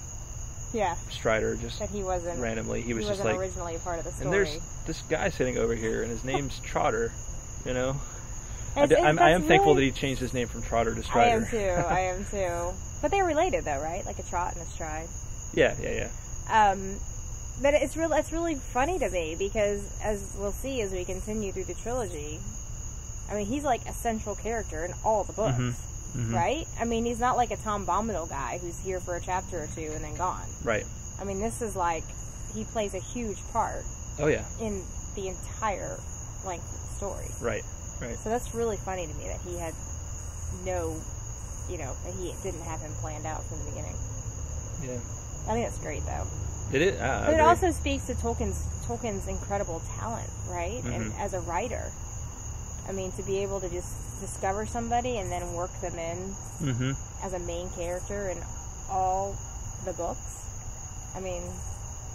yeah. Strider just That he wasn't. randomly. He was he just like, originally a part of the story. and there's this guy sitting over here, and his name's Trotter. You know, I, d- I'm, I am that's thankful that he changed his name from Trotter to Strider. I am too. I am too. But they're related though, right? Like a trot and a stride. yeah, yeah, yeah. Um, but it's real. It's really funny to me because, as we'll see as we continue through the trilogy, I mean, he's like a central character in all the books, Mhm. Mhm. right? I mean, he's not like a Tom Bombadil guy who's here for a chapter or two and then gone. Right. I mean, this is like he plays a huge part Oh yeah. in the entire length of the story. Right. Right. So that's really funny to me that he had no, you know, that he didn't have him planned out from the beginning. Yeah. I think that's great though. It? I, I But it also speaks to Tolkien's Tolkien's incredible talent, right? And Mhm. as a writer, I mean, to be able to just discover somebody and then work them in Mhm. as a main character in all the books. I mean,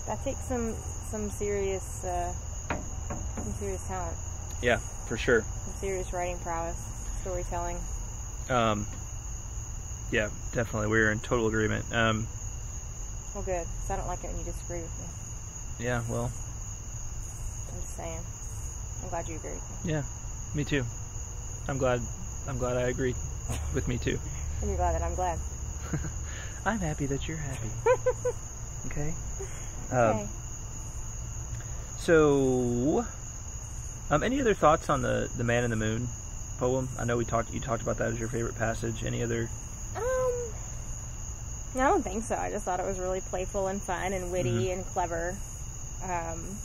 that takes some some serious uh, some serious talent, Yeah, for sure. some serious writing prowess, storytelling. Um, yeah, definitely. We're in total agreement. Um, Well, good. 'cause I don't like it when you disagree with me. yeah, well, I'm just saying. I'm glad you agree with me. yeah, me too. I'm glad. I'm glad I agreed with me too. You're glad that I'm glad. I'm happy that you're happy. Okay. Um, okay. So, um, any other thoughts on the the Man in the Moon poem? I know we talked. You talked about that as your favorite passage. Any other? Um, I don't think so. I just thought it was really playful and fun and witty Mhm. and clever. Um,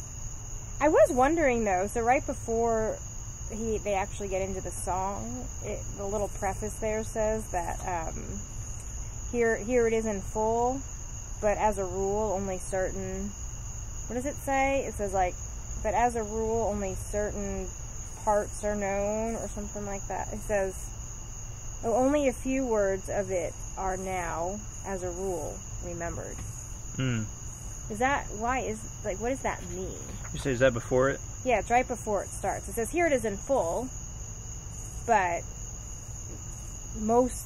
I was wondering though. So right before he they actually get into the song, it, the little preface there says that um, here here it is in full, but as a rule, only certain. What does it say? It says like, but as a rule, only certain parts are known, or something like that. It says. Oh, only a few words of it are now, as a rule, remembered. Mm. Is that why? Is like what does that mean? You say is that before it? Yeah, it's right before it starts. It says here it is in full, but most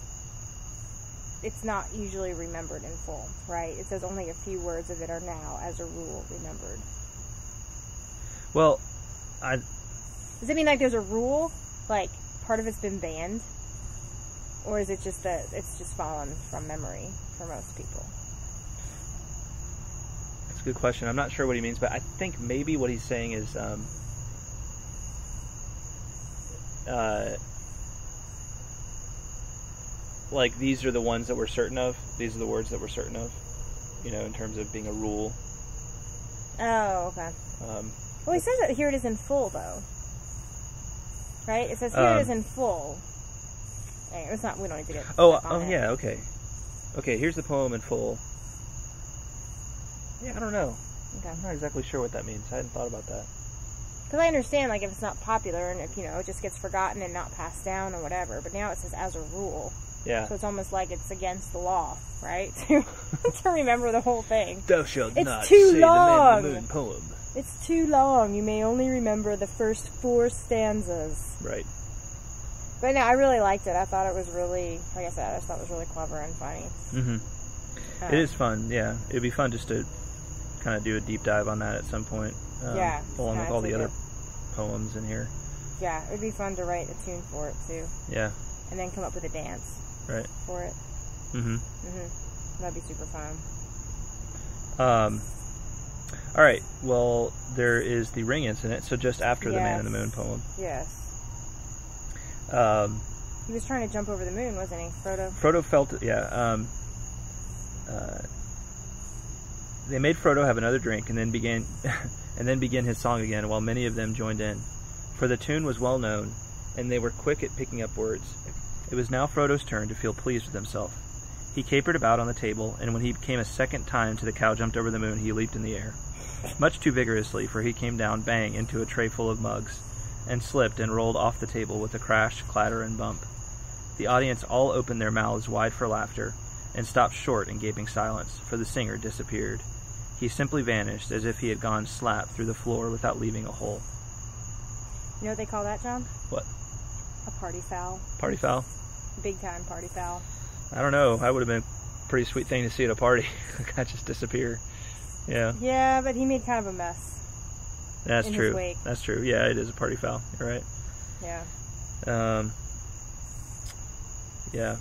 it's not usually remembered in full, right? It says only a few words of it are now, as a rule, remembered. Well, I Does it mean like there's a rule, like part of it's been banned, or is it just that it's just fallen from memory for most people? Good question. I'm not sure what he means, but I think maybe what he's saying is, um, uh, like these are the ones that we're certain of. These are the words that we're certain of. You know, in terms of being a rule. Oh, okay. Um, Well, he says that here it is in full, though. Right? It says here Um, it is in full. It's not. We don't need to get. oh, oh yeah, okay, okay. Here's the poem in full. Yeah, I don't know. Okay. I'm not exactly sure what that means. I hadn't thought about that. Because I understand, like, if it's not popular and if you know it just gets forgotten and not passed down or whatever. But now it says as a rule, Yeah. so it's almost like it's against the law, right? to to remember the whole thing. Thou shalt It's not too say the man in long. the moon poem. It's too long. You may only remember the first four stanzas. Right. But no, I really liked it. I thought it was really, like I said, I just thought it was really clever and funny. Mm-hmm. Um, It is fun, yeah. It'd be fun just to kind of do a deep dive on that at some point. Um, Yeah, Along with all the other poems in here. Yeah, it would be fun to write a tune for it too, Yeah, and then come up with a dance right. for it. Mm-hmm. hmm That'd be super fun. Um, all right. Well, there is the ring incident. So just after the Man in the Moon poem. Yes. Um, He was trying to jump over the moon, wasn't he, Frodo? Frodo felt it. Yeah. Um, uh, they made Frodo have another drink and then began and then begin his song again, while many of them joined in. For the tune was well known, and they were quick at picking up words. It was now Frodo's turn to feel pleased with himself. He capered about on the table, and when he came a second time to the cow jumped over the moon, he leaped in the air. Much too vigorously, for he came down bang into a tray full of mugs, and slipped and rolled off the table with a crash, clatter, and bump. The audience all opened their mouths wide for laughter, and stopped short in gaping silence, for the singer disappeared. He simply vanished as if he had gone slap through the floor without leaving a hole. You know what they call that, John? What? A party foul. Party foul? Big time party foul. I don't know. That would have been a pretty sweet thing to see at a party. the guy just disappear. Yeah, Yeah, but he made kind of a mess. that's true. That's true. Yeah, it is a party foul. You're right. Yeah. Um, yeah.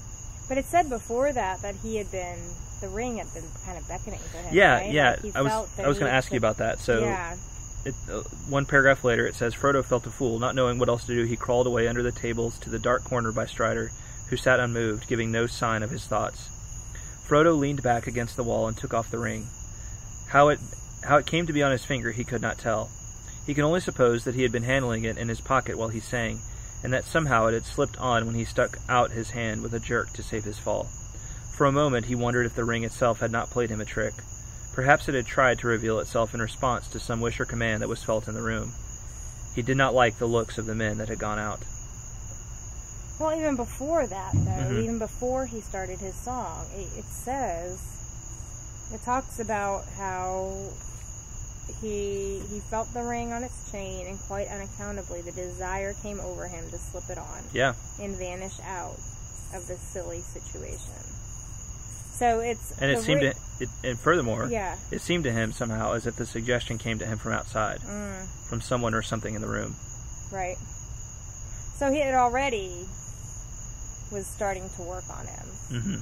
But it said before that that he had been, the ring had been kind of beckoning to him. Yeah, right? yeah. Like I was I was going to ask you about that. So yeah. it, uh, one paragraph later, it says Frodo felt a fool, not knowing what else to do. He crawled away under the tables to the dark corner by Strider, who sat unmoved, giving no sign of his thoughts. Frodo leaned back against the wall and took off the ring. How it how it came to be on his finger, he could not tell. He could only suppose that he had been handling it in his pocket while he sang, and that somehow it had slipped on when he stuck out his hand with a jerk to save his fall. For a moment he wondered if the ring itself had not played him a trick. Perhaps it had tried to reveal itself in response to some wish or command that was felt in the room. He did not like the looks of the men that had gone out. Well, even before that, though, Mhm. even before he started his song, it, it says, it talks about how he he felt the ring on its chain, and quite unaccountably, the desire came over him to slip it on Yeah, and vanish out of this silly situation. So it's and it seemed to, it, and furthermore, yeah. it seemed to him somehow as if the suggestion came to him from outside, Mm. from someone or something in the room. Right. So he had already was starting to work on him, hmm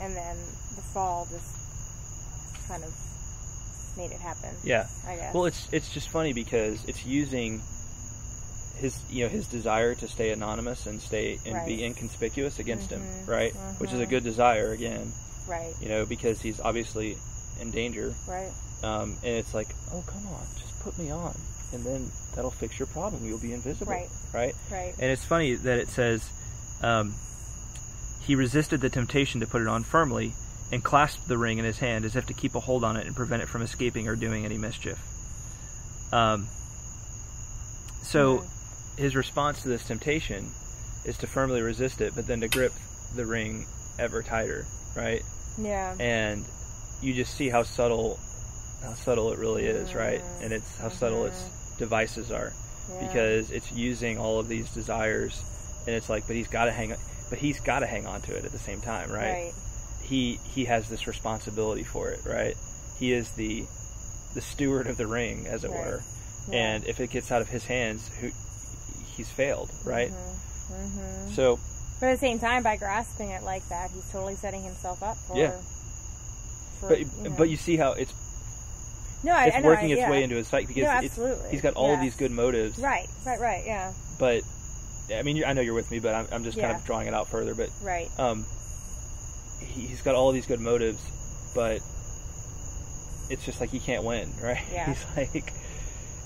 and then the fall just kind of made it happen. Yeah. I guess. Well, it's it's just funny because it's using his you know his desire to stay anonymous and stay and be inconspicuous against him, Mhm, right? Which is a mhm. good desire again, Right. you know, because he's obviously in danger. Right. Um, and it's like, oh come on, just put me on, and then that'll fix your problem. You'll be invisible, Right. right? Right. And it's funny that it says um, he resisted the temptation to put it on firmly and clasped the ring in his hand as if to keep a hold on it and prevent it from escaping or doing any mischief. Um, so Mhm. his response to this temptation is to firmly resist it, but then to grip the ring ever tighter, right? Yeah. And you just see how subtle, how subtle it really is, right? And it's how subtle its devices are yeah. because it's using all of these desires and it's like but he's got to hang but he's got to hang on to it at the same time right? Right. He he has this responsibility for it right he is the the steward of the ring as it Right. were Yeah. and if it gets out of his hands who he's failed right hmm so But at the same time, by grasping it like that, he's totally setting himself up for. Yeah. for, but you know. but you see how it's no, I, it's I know, working I- its yeah. way into his fight because No, he's got all of these good motives Right. Right. Right. Yeah. but I mean I know you're with me but I'm, I'm just kind of drawing it out further but Right. um, he's got all these good motives, but it's just like he can't win, right? Yeah. He's like,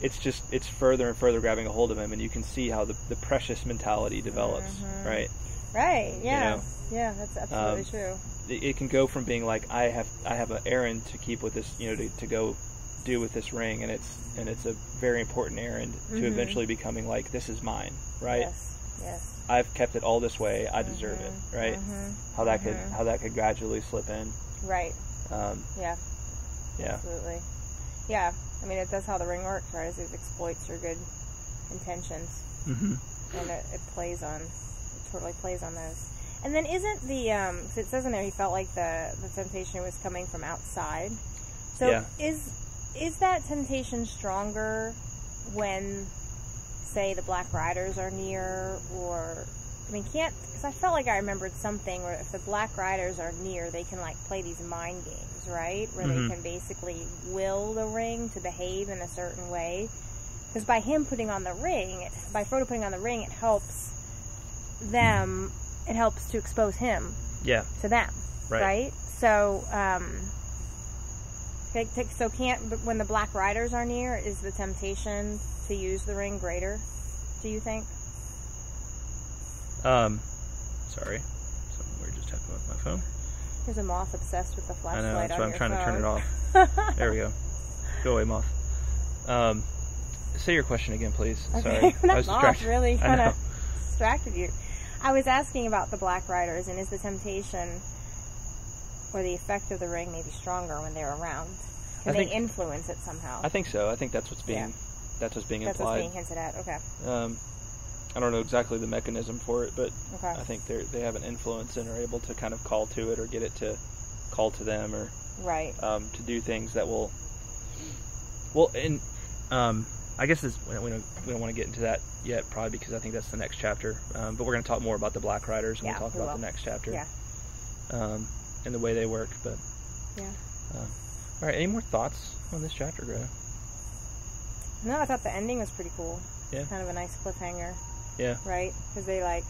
it's just it's further and further grabbing a hold of him, and you can see how the, the precious mentality develops, Mhm. right? Right. Yeah. know, yeah. That's absolutely um, true. It, it can go from being like I have I have an errand to keep with this, you know, to, to go do with this ring, and it's and it's a very important errand to Mhm. eventually becoming like this is mine, right? Yes. Yes. I've kept it all this way, I deserve Mhm. it, right? Mhm. How that could Mhm. how that could gradually slip in, Right. um, Yeah. yeah. Absolutely. Yeah. I mean, it, that's how the ring works, right? Is it exploits your good intentions, hmm and it, it plays on, it totally plays on those. And then isn't the um? 'cause it says in there he felt like the the temptation was coming from outside. So Yeah. is is that temptation stronger when, say, the Black Riders are near, or I mean, can't because I felt like I remembered something where if the Black Riders are near, they can like play these mind games, right? Where Mhm. they can basically will the ring to behave in a certain way. Because by him putting on the ring, it, by Frodo putting on the ring, it helps them. It helps to expose him Yeah, to them, right. right? So, um, so can't but when the Black Riders are near, is the temptation to use the ring greater? Do you think? Um, sorry, something weird just happened with my phone. There's a moth obsessed with the flashlight. I know, that's why I'm trying to turn it off. There we go. Go away, moth. Um, say your question again, please. Okay, Sorry, that I was moth distracted. really kind of distracted you. I was asking about the Black Riders, and is the temptation or the effect of the ring maybe stronger when they're around? Can I they think- influence it somehow? I think so. I think that's what's being Yeah. That's what's being That's what's implied. being hinted at. Okay. Um, I don't know exactly the mechanism for it, but Okay. I think they they have an influence and are able to kind of call to it or get it to call to them or Right. um, to do things that will. Well, and um, I guess this, we don't we don't, we don't want to get into that yet, probably because I think that's the next chapter. Um, but we're going to talk more about the Black Riders when Yeah, we talk about will. the next chapter. Yeah. Um, and the way they work, but Yeah. Uh, all right. Any more thoughts on this chapter, Greta? No, I thought the ending was pretty cool. Yeah. Kind of a nice cliffhanger, Yeah. right? Because they like,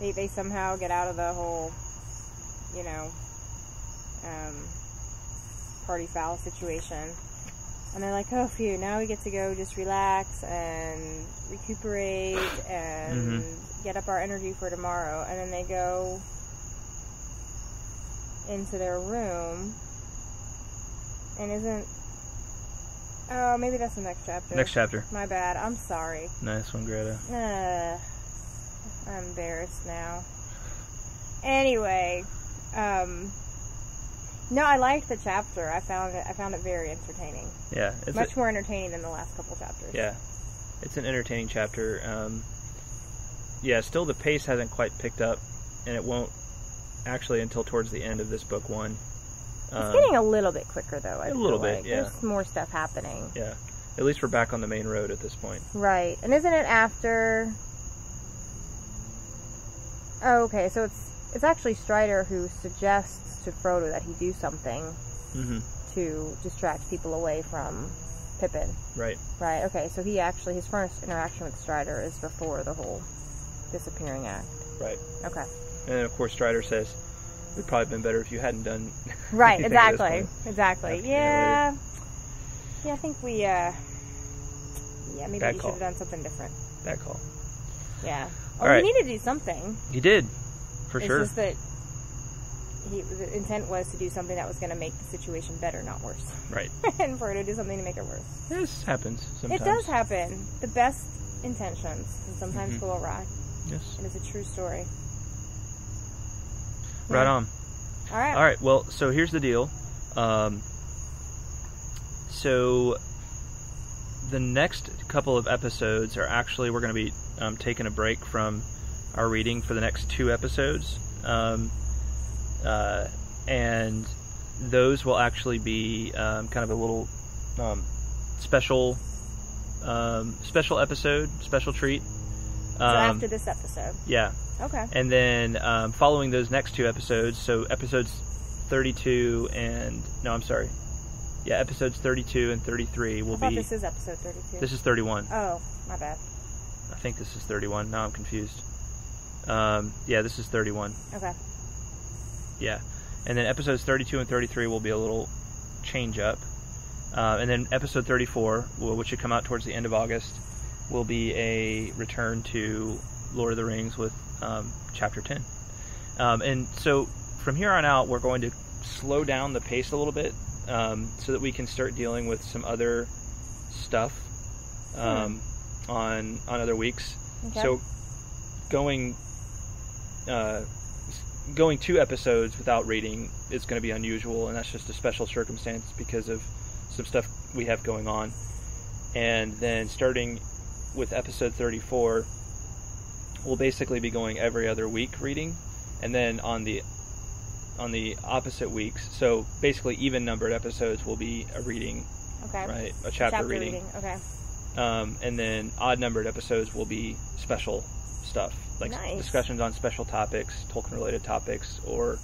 they they somehow get out of the whole, you know, um, party foul situation, and they're like, oh, phew, now we get to go just relax and recuperate and get up our energy for tomorrow, and then they go into their room, and isn't. Oh, maybe that's the next chapter. Next chapter. My bad. I'm sorry. Nice one, Greta. Uh, I'm embarrassed now. Anyway, um, no, I liked the chapter. I found it. I found it very entertaining. Yeah. It's Much a, more entertaining than the last couple chapters. yeah. It's an entertaining chapter. Um, yeah. Still, the pace hasn't quite picked up, and it won't actually until towards the end of this book one. It's Um, getting a little bit quicker though. I a little bit, like. yeah. There's more stuff happening. Yeah. At least we're back on the main road at this point. Right. And isn't it after? Oh, okay. So it's it's actually Strider who suggests to Frodo that he do something Mm-hmm. to distract people away from Pippin. Right. Right. Okay. So he actually his first interaction with Strider is before the whole disappearing act. Right. Okay. And then of course Strider says, "It'd probably been better if you hadn't done." Right. anything at this Exactly. Exactly. Yeah. Yeah. I think we. uh Yeah. Maybe Bad we call. should have done something different. Bad call. Yeah. All right. we need to do something. He did, for it's sure. just that he, the intent was to do something that was going to make the situation better, not worse. Right. and for her to do something to make it worse. This happens sometimes. It does happen. The best intentions can sometimes Mhm. go awry. Yes. It is a true story. Right on. All right. All right. Well, so here's the deal. Um, so the next couple of episodes are actually we're going to be um, taking a break from our reading for the next two episodes, um, uh, and those will actually be um, kind of a little um, special um, special episode, special treat. So Um, after this episode. yeah, Okay. and then um, following those next two episodes, so episodes 32 and no, I'm sorry, yeah, episodes 32 and 33 will I be. this is episode 32. This is 31. Oh, my bad. I think this is 31. Now I'm confused. Um, yeah, this is 31. Okay. Yeah, and then episodes 32 and 33 will be a little change up, uh, and then episode 34, which should come out towards the end of August, will be a return to Lord of the Rings with um, chapter 10. Um, and so from here on out, we're going to slow down the pace a little bit um, so that we can start dealing with some other stuff um, on on other weeks. Okay. So going uh, going two episodes without reading is going to be unusual, and that's just a special circumstance because of some stuff we have going on. And then starting with episode 34, we'll basically be going every other week reading, and then on the on the opposite weeks, so basically even numbered episodes will be a reading, okay. right? A chapter, reading. Okay. Um, and then odd numbered episodes will be special stuff, like Nice. discussions on special topics, Tolkien related topics, or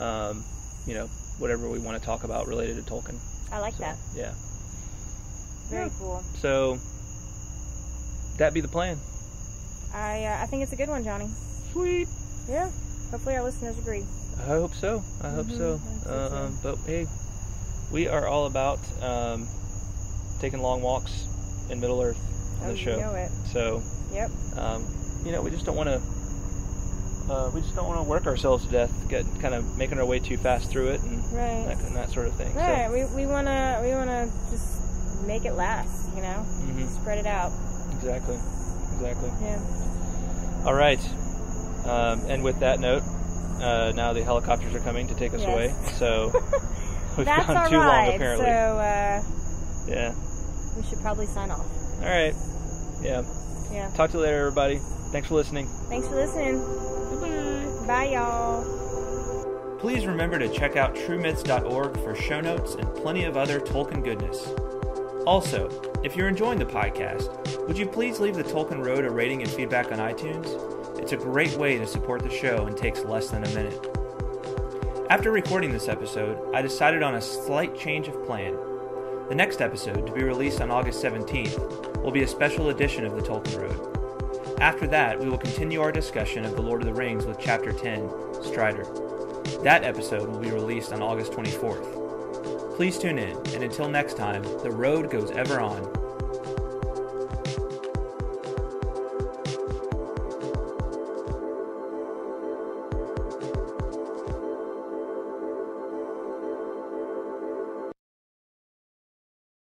um, you know whatever we want to talk about related to Tolkien. I like So, that. Yeah. Very Yeah. cool. So that be the plan. I uh, I think it's a good one, Johnny. Sweet. Yeah. Hopefully our listeners agree. I hope so. I hope Mhm, so. I think so, Um, but hey, we are all about um, taking long walks in Middle Earth on oh, the show. know it. So Yep. um, you know, we just don't want to. Uh, we just don't want to work ourselves to death, get kind of making our way too fast through it, and Right. that, and that sort of thing. Right. We we wanna we wanna just make it last. You know. So, hmm Spread it out. exactly, exactly. Yeah. All right. Um, and with that note, uh, now the helicopters are coming to take us Yes. away. So we've That's gone all too long, apparently. So uh, Yeah. we should probably sign off. All right. Yeah. Yeah. Talk to you later, everybody. Thanks for listening. Thanks for listening. Bye, y'all. Please remember to check out truemyths.org for show notes and plenty of other Tolkien goodness. Also, if you're enjoying the podcast, would you please leave the Tolkien Road a rating and feedback on iTunes? It's a great way to support the show and takes less than a minute. After recording this episode, I decided on a slight change of plan. The next episode, to be released on August 17th, will be a special edition of the Tolkien Road. After that, we will continue our discussion of The Lord of the Rings with Chapter 10, Strider. That episode will be released on August 24th. Please tune in, and until next time, the road goes ever on.